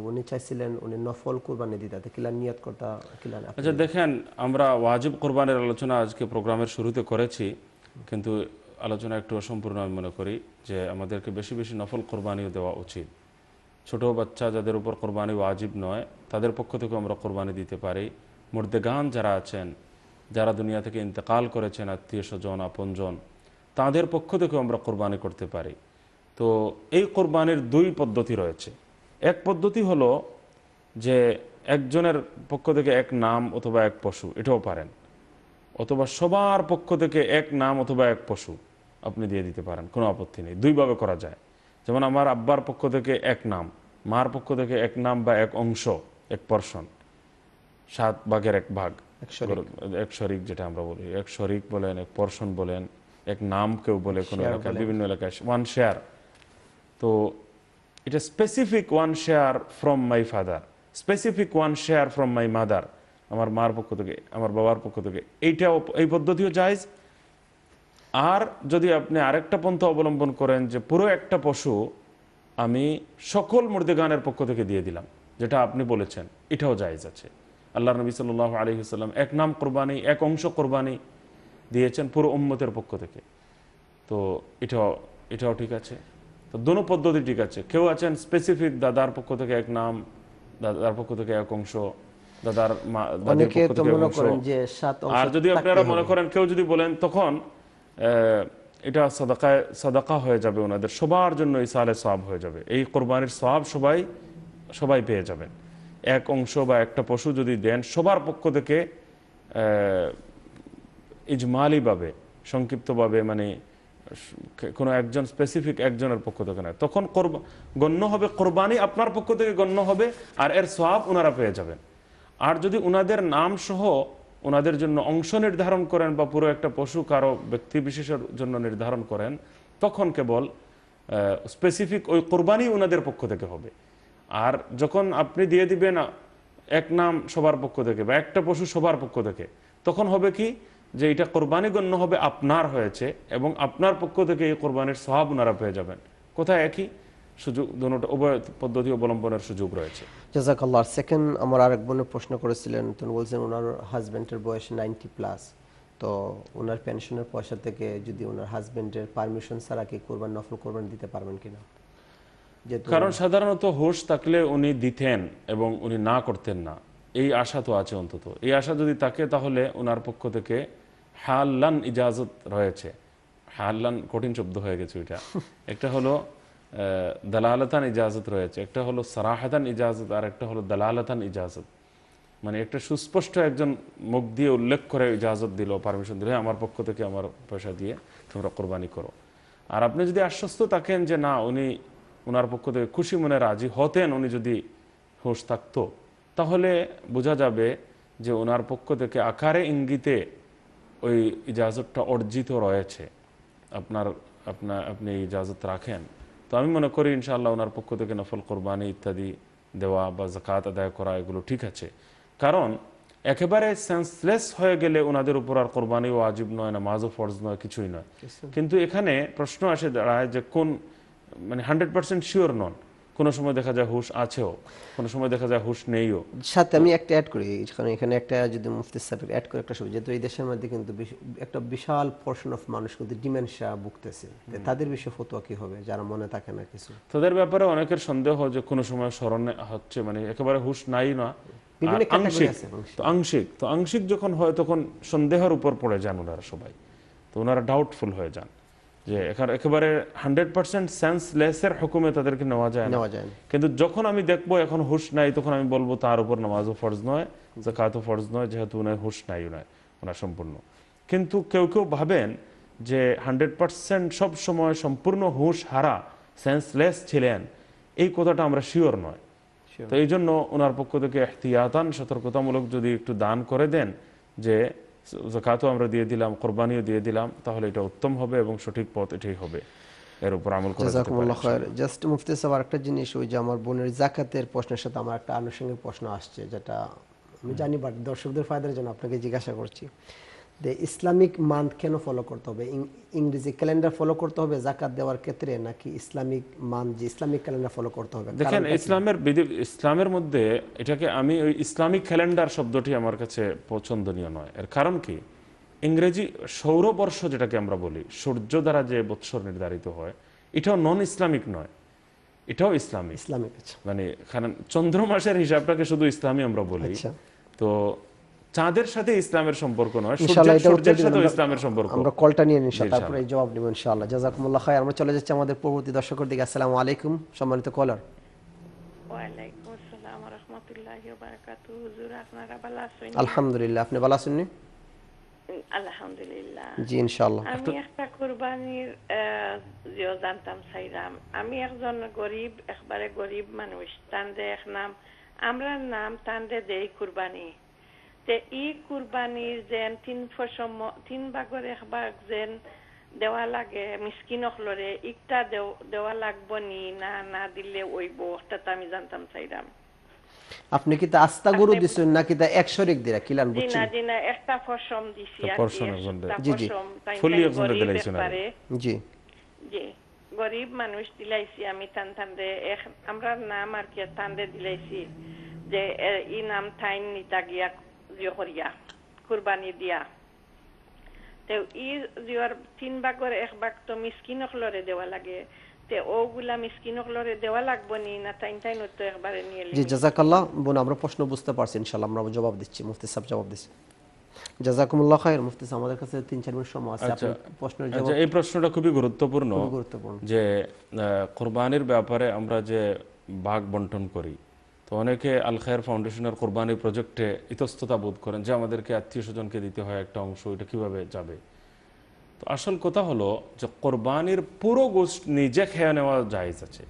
উনি চাইছিলেন উনি নফল কুরবানি দিতে কিলার নিয়ত করতা কিলার আচ্ছা দেখেন আমরা ওয়াজিব কোরবানের আলোচনা আজকে প্রোগ্রামের শুরুতে করেছি কিন্তু আলোচনা একটু অসম্পূর্ণ আমি মনে করি যে আমাদেরকে বেশি বেশি নফল কোরবানিও দেওয়া উচিত। ছোট বাচ্চা যাদের উপর কোরবানি ওয়াজিব নয় তাদের পক্ষ থেকে আমরা কোরবানি দিতে পারি। মুর্দেগান যারা আছেন যারা দুনিয়া থেকে ইন্তেকাল করেছেন আত্মীয় স্বজন আপনজন তাদের পক্ষ থেকেও আমরা কোরবানি করতে পারি। তো এই কোরবানির দুই পদ্ধতি রয়েছে। এক পদ্ধতি হলো যে একজনের পক্ষ থেকে এক নাম অথবা এক পশু এটাও পারেন। অথবা সবার পক্ষ থেকে এক নাম অথবা এক পশু আপনি দিয়ে দিতে পারেন কোনো আপত্তি নেই। দুইভাবে করা যায়। যেমন আমার আব্বার পক্ষ থেকে এক নাম মার পক্ষ থেকে এক নাম বা এক অংশ এক পর্ষণ সাত ভাগের এক ভাগ। এক শরিক। যেটা আমরা বলি এক শরিক বলেন এক পর্ষণ বলেন এক নাম কেউ বলে কোনো এলাকায় বিভিন্ন এলাকায় ওয়ান শেয়ার তো এটা specific one share from my father specific one share from my mother আমার মার পক্ষ থেকে, আমার বাবার পক্ষ থেকে, এইটাও এই পদ্ধতিও জায়জ। আর যদি আপনি আরেকটা পন্থা অবলম্বন করেন যে পুরো একটা পশু আমি সকল মুর্দেগানের পক্ষ থেকে দিয়ে দিলাম, যেটা আপনি বলেছেন, এটাও জায়েজ আছে। আল্লাহ নবী সাল্লাহ আলী সাল্লাম এক নাম কোরবানি, এক অংশ কোরবানি দিয়েছেন পুরো উম্মতের পক্ষ থেকে। তো এটাও এটাও ঠিক আছে। তো দোনো পদ্ধতি ঠিক আছে। কেউ আছেন স্পেসিফিক দাদার পক্ষ থেকে এক নাম দাদার পক্ষ থেকে এক অংশ দাদার আর যদি আপনারা মনে করেন কেউ যদি বলেন তখন এটা সাদাকায় সাদাকা হয়ে যাবে ওনাদের। সবার জন্য এই সালে সব হয়ে যাবে। এই কোরবানির সব সবাই সবাই পেয়ে যাবেন। এক অংশ বা একটা পশু যদি দেন সবার পক্ষ থেকে আহ, ইজমালিভাবে সংক্ষিপ্তভাবে মানে কোনো একজন স্পেসিফিক একজনের পক্ষ থেকে নয়। তখন গণ্য হবে কোরবানি আপনার পক্ষ থেকে গণ্য হবে, আর এর সব ওনারা পেয়ে যাবেন। আর যদি ওনাদের নাম সহ ওনাদের জন্য অংশ নির্ধারণ করেন বা পুরো একটা পশু কারও ব্যক্তি বিশেষের জন্য নির্ধারণ করেন, তখন কেবল স্পেসিফিক ওই কোরবানি ওনাদের পক্ষ থেকে হবে। আর যখন আপনি দিয়ে দিবেন এক নাম সবার পক্ষ থেকে বা একটা পশু সবার পক্ষ থেকে, তখন হবে কি? যে এটা কোরবানি গণ্য হবে আপনার হয়েছে এবং আপনার পক্ষ থেকে এই কোরবানির সহাব ওনারা পেয়ে যাবেন। কোথায় একই? সুযোগ দুটো উভয় পদ্ধতি অবলম্বনের সুযোগ রয়েছে। জাজাকাল্লাহ সেকেন্ড আমার আরেক বোনের প্রশ্ন করেছিলেন তিনি বলছেন ওনার হাজবেন্ডের বয়স নাইনটি প্লাস তো ওনার পেনশনের পয়সা থেকে যদি ওনার হাজবেন্ডের পারমিশন ছাড়া কি কোরবান নফল কোরবান দিতে পারবেন কিনা? কারণ সাধারণত হোশ থাকলে উনি দিতেন এবং উনি না করতেন না। এই আশা তো আছে অন্তত। এই আশা যদি থাকে তাহলে ওনার পক্ষ থেকে হাল্লান ইজাজত রয়েছে। হাল্লান কঠিন শব্দ হয়ে গেছে ওইটা একটা হলো দালালতান ইজাজত রয়েছে। একটা হলো সারাহাতান ইজাজত আর একটা হলো দালালতান ইজাজত। মানে একটা সুস্পষ্ট একজন মুখ দিয়ে উল্লেখ করে ইজাজত দিল পারমিশন দিল "হ্যাঁ, আমার পক্ষ থেকে আমার পয়সা দিয়ে তোমরা কোরবানি করো। আর আপনি যদি আশ্বস্ত থাকেন যে না উনি ওনার পক্ষ থেকে খুশি মনে রাজি হতেন উনি যদি হোশ থাকতো তাহলে বোঝা যাবে যে ওনার পক্ষ থেকে আকারে ইঙ্গিতে ওই ইজাজতটা অর্জিত রয়েছে আপনার আপনার আপনি এই ইজাজত রাখেন। তো আমি মনে করি ইনশাআল্লাহ ওনার পক্ষ থেকে নফল কোরবানি ইত্যাদি দেওয়া বা জাকাত আদায় করা এগুলো ঠিক আছে। কারণ একেবারে সেন্সলেস হয়ে গেলে ওনাদের উপর আর কোরবানি ওয়াজিব নয় নামাজও ফরজ নয় কিছুই নয়। কিন্তু এখানে প্রশ্ন আসে দাঁড়ায় যে কোন মানে হান্ড্রেড পার্সেন্ট শিওর নন। কোনো সময় দেখা যায় হুশ আছেও কোনো সময় দেখা যায় হুশ নেইও। সাথে আমি একটা অ্যাড করি এখানে এখানে একটা যদি মুফতি সাহেব অ্যাড করে একটা সময় যেহেতু এই দেশের মধ্যে কিন্তু একটা বিশাল পোর্শন অফ মানুষ কিন্তু ডিমেনশিয়া ভুগতেছে। তাদের বিষয়ে ফতোয়া কি হবে? যারা মনে থাকে না কিছু। তাদের ব্যাপারে অনেকের সন্দেহ যে কোনো সময় স্মরণে হচ্ছে মানে একেবারে হুশ নাই না। আংশিক। তো আংশিক তো আংশিক যখন হয় তখন সন্দেহের উপর পড়ে যান ওনারা সবাই। তো ওনারা ডাউটফুল হয়ে যান। যে এখানে একেবারে হান্ড্রেড পার্সেন্ট সেন্সলেসের হুকুমে তাদেরকে নেওয়া যায় না। নেওয়া যায় না। কিন্তু যখন আমি দেখব এখন হুশ নাই তখন আমি বলব তার উপর নামাজও ফরজ নয় জাকাতও ফরজ নয় যেহেতু উনার হুশ নাই উনার ওনার সম্পূর্ণ। কিন্তু কেউ কেউ ভাবেন যে হান্ড্রেড পার্সেন্ট সব সময় সম্পূর্ণ হুশ হারা সেন্সলেস ছিলেন এই কথাটা আমরা শিওর নয়। তো এই জন্য ওনার পক্ষ থেকে এহতিয়াতান সতর্কতামূলক যদি একটু দান করে দেন যে জাকাতও আমরা দিয়ে দিলাম কোরবানিও দিয়ে দিলাম তাহলে এটা উত্তম হবে এবং সঠিক পথ এটাই হবে। এর উপর আমল করা যেতে খায়ের। জাস্ট মুফতি সাহেব আরেকটা জিনিস ওই যে আমার বোনের জাকাতের প্রশ্নের সাথে আমার একটা আনুষঙ্গিক প্রশ্ন আসছে যেটা আমি জানি বাট দর্শকদের ফায়দার জন্য আপনাকে জিজ্ঞাসা করছি। যে ইসলামিক মান্থ কেন ফলো করতে হবে? ইংরেজি ক্যালেন্ডার ফলো করতে হবে জাকাত দেওয়ার ক্ষেত্রে নাকি ইসলামিক মান্থ যে ইসলামিক ক্যালেন্ডার ফলো করতে হবে? দেখেন ইসলামের ইসলামের মধ্যে এটাকে আমি ওই ইসলামিক ক্যালেন্ডার শব্দটি আমার কাছে পছন্দনীয় নয়। এর কারণ কি? ইংরেজি সৌরবর্ষ যেটাকে আমরা বলি সূর্য দ্বারা যে বৎসর নির্ধারিত হয় এটাও নন ইসলামিক নয়। এটাও ইসলামিক ইসলামিক আচ্ছা। মানে কারণ চন্দ্র মাসের হিসাবটাকে শুধু ইসলামী আমরা বলি। আচ্ছা। তো চাঁদের সাথে ইসলামের সম্পর্ক নয় ইনশাআল্লাহ সূর্যের এটা সূর্যের সাথে ইসলামের সম্পর্ক। আমরা কলটা নিয়ে ইনশাআল্লাহ। তারপরে এই জবাব দেবো ইনশাআল্লাহ। জাজাকুমুল্লাহ খায় আমরা চলে যাচ্ছি আমাদের পরবর্তী দর্শকের দিকে আসসালামু আলাইকুম সম্মানিত কলার ওয়ালাইকুম আসসালাম রহমতুল্লাহি বারাকাতু হুজুর আপনারা ভালো আছেন? আলহামদুলিল্লাহ আপনি ভালো আছেন আলহামদুলিল্লাহ। জি ইনশাআল্লাহ। আমি একটা কুরবানির আহ, জানতাম চাইলাম। আমি একজন গরিব একবারে গরিব মানুষ। তান্দে এক নাম আমরা নাম তান্দে দেই কুরবানি। তে ই কুরবানির যেন তিন ফসম তিন ভাগর এক ভাগ যেন দেওয়া লাগে মিসকিন অখলরে ইকটা দেও- দেওয়া লাগবো নি না না দিলে ওইব ওটা আমি জানতাম চাইলাম আপনি কি তা আস্তা গরু দিছেন নাকি তা এক শরিক দিরা কিলান জি না জি না একটা ফসম দিছি আর। একটা জি, জি। ফসম, Fully তাই দিলাইছেন জি জি গরিব মানুষ দিলাইছি আমি টান টান দে এক- আমরা নাম আর কি টান দে দিলাইছি যে ই নাম ঠাইন নিতা গিয়া জিও করিয়া কুরবানি দিয়া। তো ই জিওর তিন ভাগর এক ভাগ তো মিসকিনক লরে দেওয়া লাগে। তে ওগুলা মিসকিনক লরে দেওয়া লাগবো নি না তো একবারে নিয়ে জি। জাজাকাল্লাহ বোন আমরা প্রশ্ন বুঝতে পারছি ইনশাআল্লাহ আমরা জবাব দিচ্ছি মুফতি সাহেব জবাব দিচ্ছি। জাজাকুমুল্লাহ খায়ের মুফতি সাহেব আমাদের কাছে তিন চার মিনিট সময় আছে আচ্ছা আপনি প্রশ্নের আচ্ছা জবাব এই প্রশ্নটা খুবই গুরুত্বপূর্ণ খুবই গুরুত্বপূর্ণ। যে আহ, কোরবানির ব্যাপারে আমরা যে ভাগ বন্টন করি তো অনেকে আল খায়ের ফাউন্ডেশনের কোরবানি প্রজেক্টে ইতস্ততা বোধ করেন যে আমাদেরকে আত্মীয় স্বজনকে দিতে হয় একটা অংশ এটা কীভাবে যাবে? তো আসল কথা হলো যে কোরবানির পুরো গোষ্ঠ নিজে খেয়ে নেওয়া জায়েজ আছে।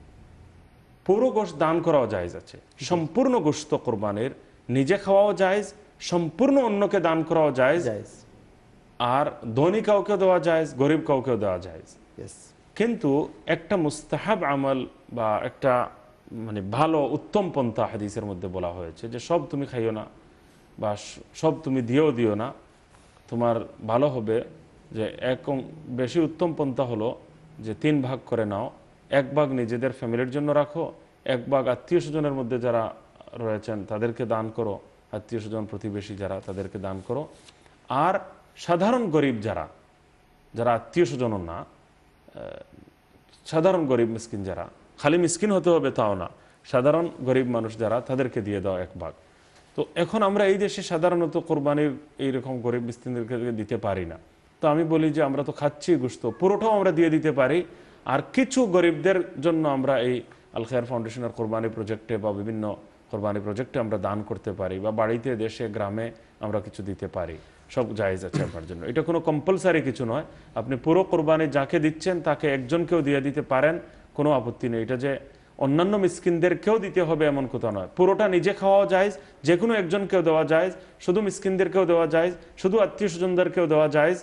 পুরো গোষ্ঠ দান করাও জায়েজ আছে। সম্পূর্ণ গোষ্ঠ কোরবানির নিজে খাওয়াও জায়েজ সম্পূর্ণ অন্যকে দান করাও জায়েজ আর ধনী কাউকে দেওয়া জায়েজ গরিব কাউকেও দেওয়া জায়েজ। ইয়েস কিন্তু একটা মুস্তাহাব আমল বা একটা মানে ভালো, উত্তম পন্থা হাদিসের মধ্যে বলা হয়েছে যে সব তুমি খাইও না বা সব তুমি দিয়েও দিও না। তোমার ভালো হবে যে এক বেশি উত্তম পন্থা হলো যে তিন ভাগ করে নাও। এক ভাগ নিজেদের ফ্যামিলির জন্য রাখো, এক ভাগ আত্মীয় স্বজনের মধ্যে যারা রয়েছেন তাদেরকে দান করো, আত্মীয় স্বজন প্রতিবেশী যারা তাদেরকে দান করো। আর সাধারণ গরিব যারা যারা আত্মীয় স্বজনও না সাধারণ গরিব মিসকিন যারা খালি মিসকিন হতে হবে তাও না। সাধারণ গরিব মানুষ যারা, তাদেরকে দিয়ে দাও এক ভাগ। তো এখন আমরা এই দেশে সাধারণত কোরবানির এইরকম গরিব মিসকিনদেরকে দিতে পারি না। তো আমি বলি যে আমরা তো খাচ্ছি গুস্ত পুরোটাও আমরা দিয়ে দিতে পারি। আর কিছু গরিবদের জন্য আমরা এই আল খায়ের ফাউন্ডেশনের কোরবানি প্রজেক্টে বা বিভিন্ন কোরবানি প্রজেক্টে আমরা দান করতে পারি বা বাড়িতে, দেশে, গ্রামে আমরা কিছু দিতে পারি। সব জায়েজ আছে আপনার জন্য। এটা কোনো কম্পালসারি কিছু নয়। আপনি পুরো কোরবানি যাকে দিচ্ছেন, তাকে একজনকেও দিয়ে দিতে পারেন। কোনো আপত্তি নেই। এটা যে অন্যান্য মিসকিনদেরকেও দিতে হবে এমন কথা নয়। পুরোটা নিজে খাওয়া যায় যে কোনো একজনকেও দেওয়া যায় শুধু মিসকিনদেরকেও দেওয়া যায় শুধু আত্মীয় স্বজনদেরকেও দেওয়া যায়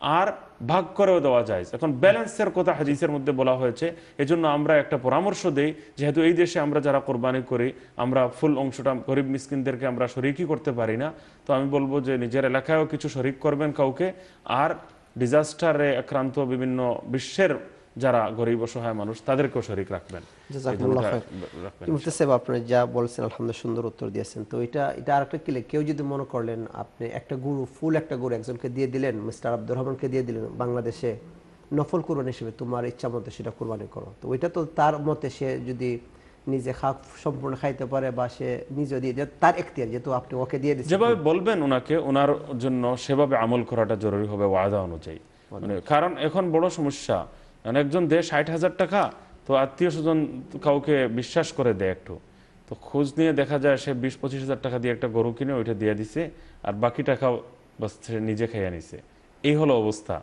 আর ভাগ করেও দেওয়া যায় এখন ব্যালেন্সের কথা হাদিসের মধ্যে বলা হয়েছে, এজন্য আমরা একটা পরামর্শ দেই, যেহেতু এই দেশে আমরা যারা কোরবানি করি, আমরা ফুল অংশটা গরিব মিসকিনদেরকে আমরা শরিকই করতে পারি না। তো আমি বলব যে নিজের এলাকায়ও কিছু শরিক করবেন কাউকে, আর ডিজাস্টারে আক্রান্ত বিভিন্ন বিশ্বের যারা গরিব অসহায় মানুষ তাদেরকেও শরিক রাখবেন। আপনি যা বলছেন আলহামদুলিল্লাহ সুন্দর উত্তর দিয়েছেন। তো এটা এটা আরেকটা কিলে কেউ যদি মনে করলেন আপনি একটা গরু ফুল একটা গরু একজনকে দিয়ে দিলেন মিস্টার আব্দুর রহমানকে দিয়ে দিলেন বাংলাদেশে নফল কোরবানি হিসেবে তোমার ইচ্ছা মতো সেটা কোরবানি করো। তো ওইটা তো তার মতে সে যদি নিজে খা সম্পূর্ণ খাইতে পারে বা সে নিজে দিয়ে তার এখতিয়ার যেহেতু আপনি ওকে দিয়ে দিচ্ছেন যেভাবে বলবেন ওনাকে ওনার জন্য সেভাবে আমল করাটা জরুরি হবে ওয়াদা অনুযায়ী। মানে কারণ এখন বড় সমস্যা মানে একজন দেয় ষাট হাজার টাকা, তো আত্মীয় স্বজন কাউকে বিশ্বাস করে দেয় একটু। তো খোঁজ নিয়ে দেখা যায় সে বিশ পঁচিশ হাজার টাকা দিয়ে একটা গরু কিনে ওইটা দিয়ে দিছে, আর বাকি টাকা সে নিজে খেয়ে নিছে। এই হলো অবস্থা।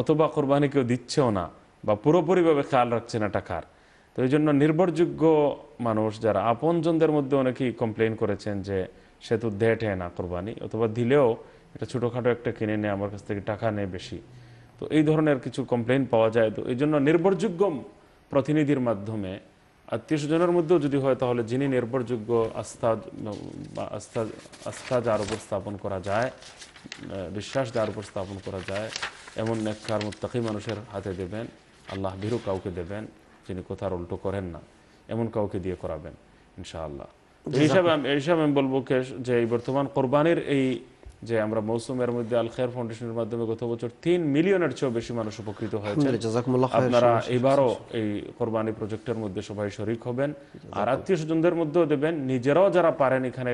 অথবা কোরবানি কেউ দিচ্ছেও না, বা পুরোপুরিভাবে খেয়াল রাখছে না টাকার। তো এই জন্য নির্ভরযোগ্য মানুষ যারা, আপনজনদের মধ্যে অনেকেই কমপ্লেন করেছেন যে সে তো দেয় না কোরবানি, অথবা দিলেও এটা ছোটোখাটো একটা কিনে নেয় আমার কাছ থেকে টাকা নেয় বেশি। তো এই ধরনের কিছু কমপ্লেন পাওয়া যায়। তো এই জন্য নির্ভরযোগ্য প্রতিনিধির মাধ্যমে আত্মীয় স্বজনের মধ্যেও যদি হয় তাহলে যিনি নির্ভরযোগ্য আস্থা আস্থা আস্থা যার উপর স্থাপন করা যায় বিশ্বাস যার উপর স্থাপন করা যায় এমন নেককার মুত্তাকি মানুষের হাতে দেবেন আল্লাহ ভীরু কাউকে দেবেন যিনি কোথার উল্টো করেন না এমন কাউকে দিয়ে করাবেন ইনশাআল্লাহ। এই হিসাবে আমি- এই হিসাবে আমি বলব যে এই বর্তমান কোরবানির এই যে আমরা মৌসুমের মধ্যে আল খায়ের ফাউন্ডেশনের মাধ্যমে গত বছর তিন মিলিয়নের চেয়েও বেশি মানুষ উপকৃত হয়েছে। আপনারা এবারও এই কোরবানি প্রজেক্টের মধ্যে সবাই শরিক হবেন। আর আত্মীয় স্বজনদের মধ্যেও দেবেন নিজেরাও যারা পারেন এখানে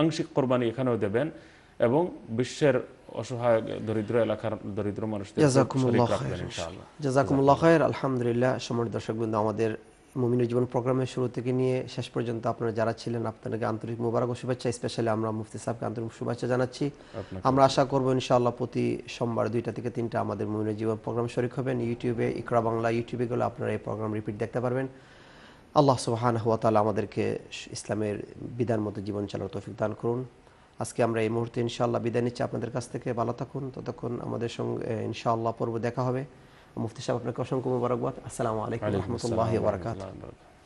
আংশিক কোরবানি এখানেও দেবেন এবং বিশ্বের অসহায় দরিদ্র এলাকার দরিদ্র মানুষদের জাজাকুমুল্লাহ খায়ের। আলহামদুলিল্লাহ। সম্মানিত দর্শকবৃন্দ আমাদের মুমিনের জীবন প্রোগ্রামের শুরু থেকে নিয়ে শেষ পর্যন্ত আপনারা যারা ছিলেন আপনাদেরকে আন্তরিক মোবারক ও শুভেচ্ছা স্পেশালি আমরা মুফতি সাহেবকে আন্তরিক শুভেচ্ছা জানাচ্ছি। আমরা আশা করব ইনশাআল্লাহ প্রতি সোমবার দুইটা থেকে তিনটা আমাদের মুমিনের জীবন প্রোগ্রাম শরিক হবেন ইউটিউবে ইকরা বাংলা ইউটিউবে গেলে আপনারা এই প্রোগ্রাম রিপিট দেখতে পারবেন। আল্লাহ সুবাহান হুয়া আমাদেরকে ইসলামের বিধান মতো জীবন চালানোর তৌফিক দান করুন। আজকে আমরা এই মুহূর্তে ইনশাআল্লাহ বিদায় নিচ্ছি আপনাদের কাছ থেকে। ভালো থাকুন। ততক্ষণ আমাদের সঙ্গে ইনশাআল্লাহ পর্ব দেখা হবে। মুফতি সাহেব আপনাকে অসংখ্য মুবারকবাদ আসসালামু আলাইকুম ওয়ালাইকুম আসসালাম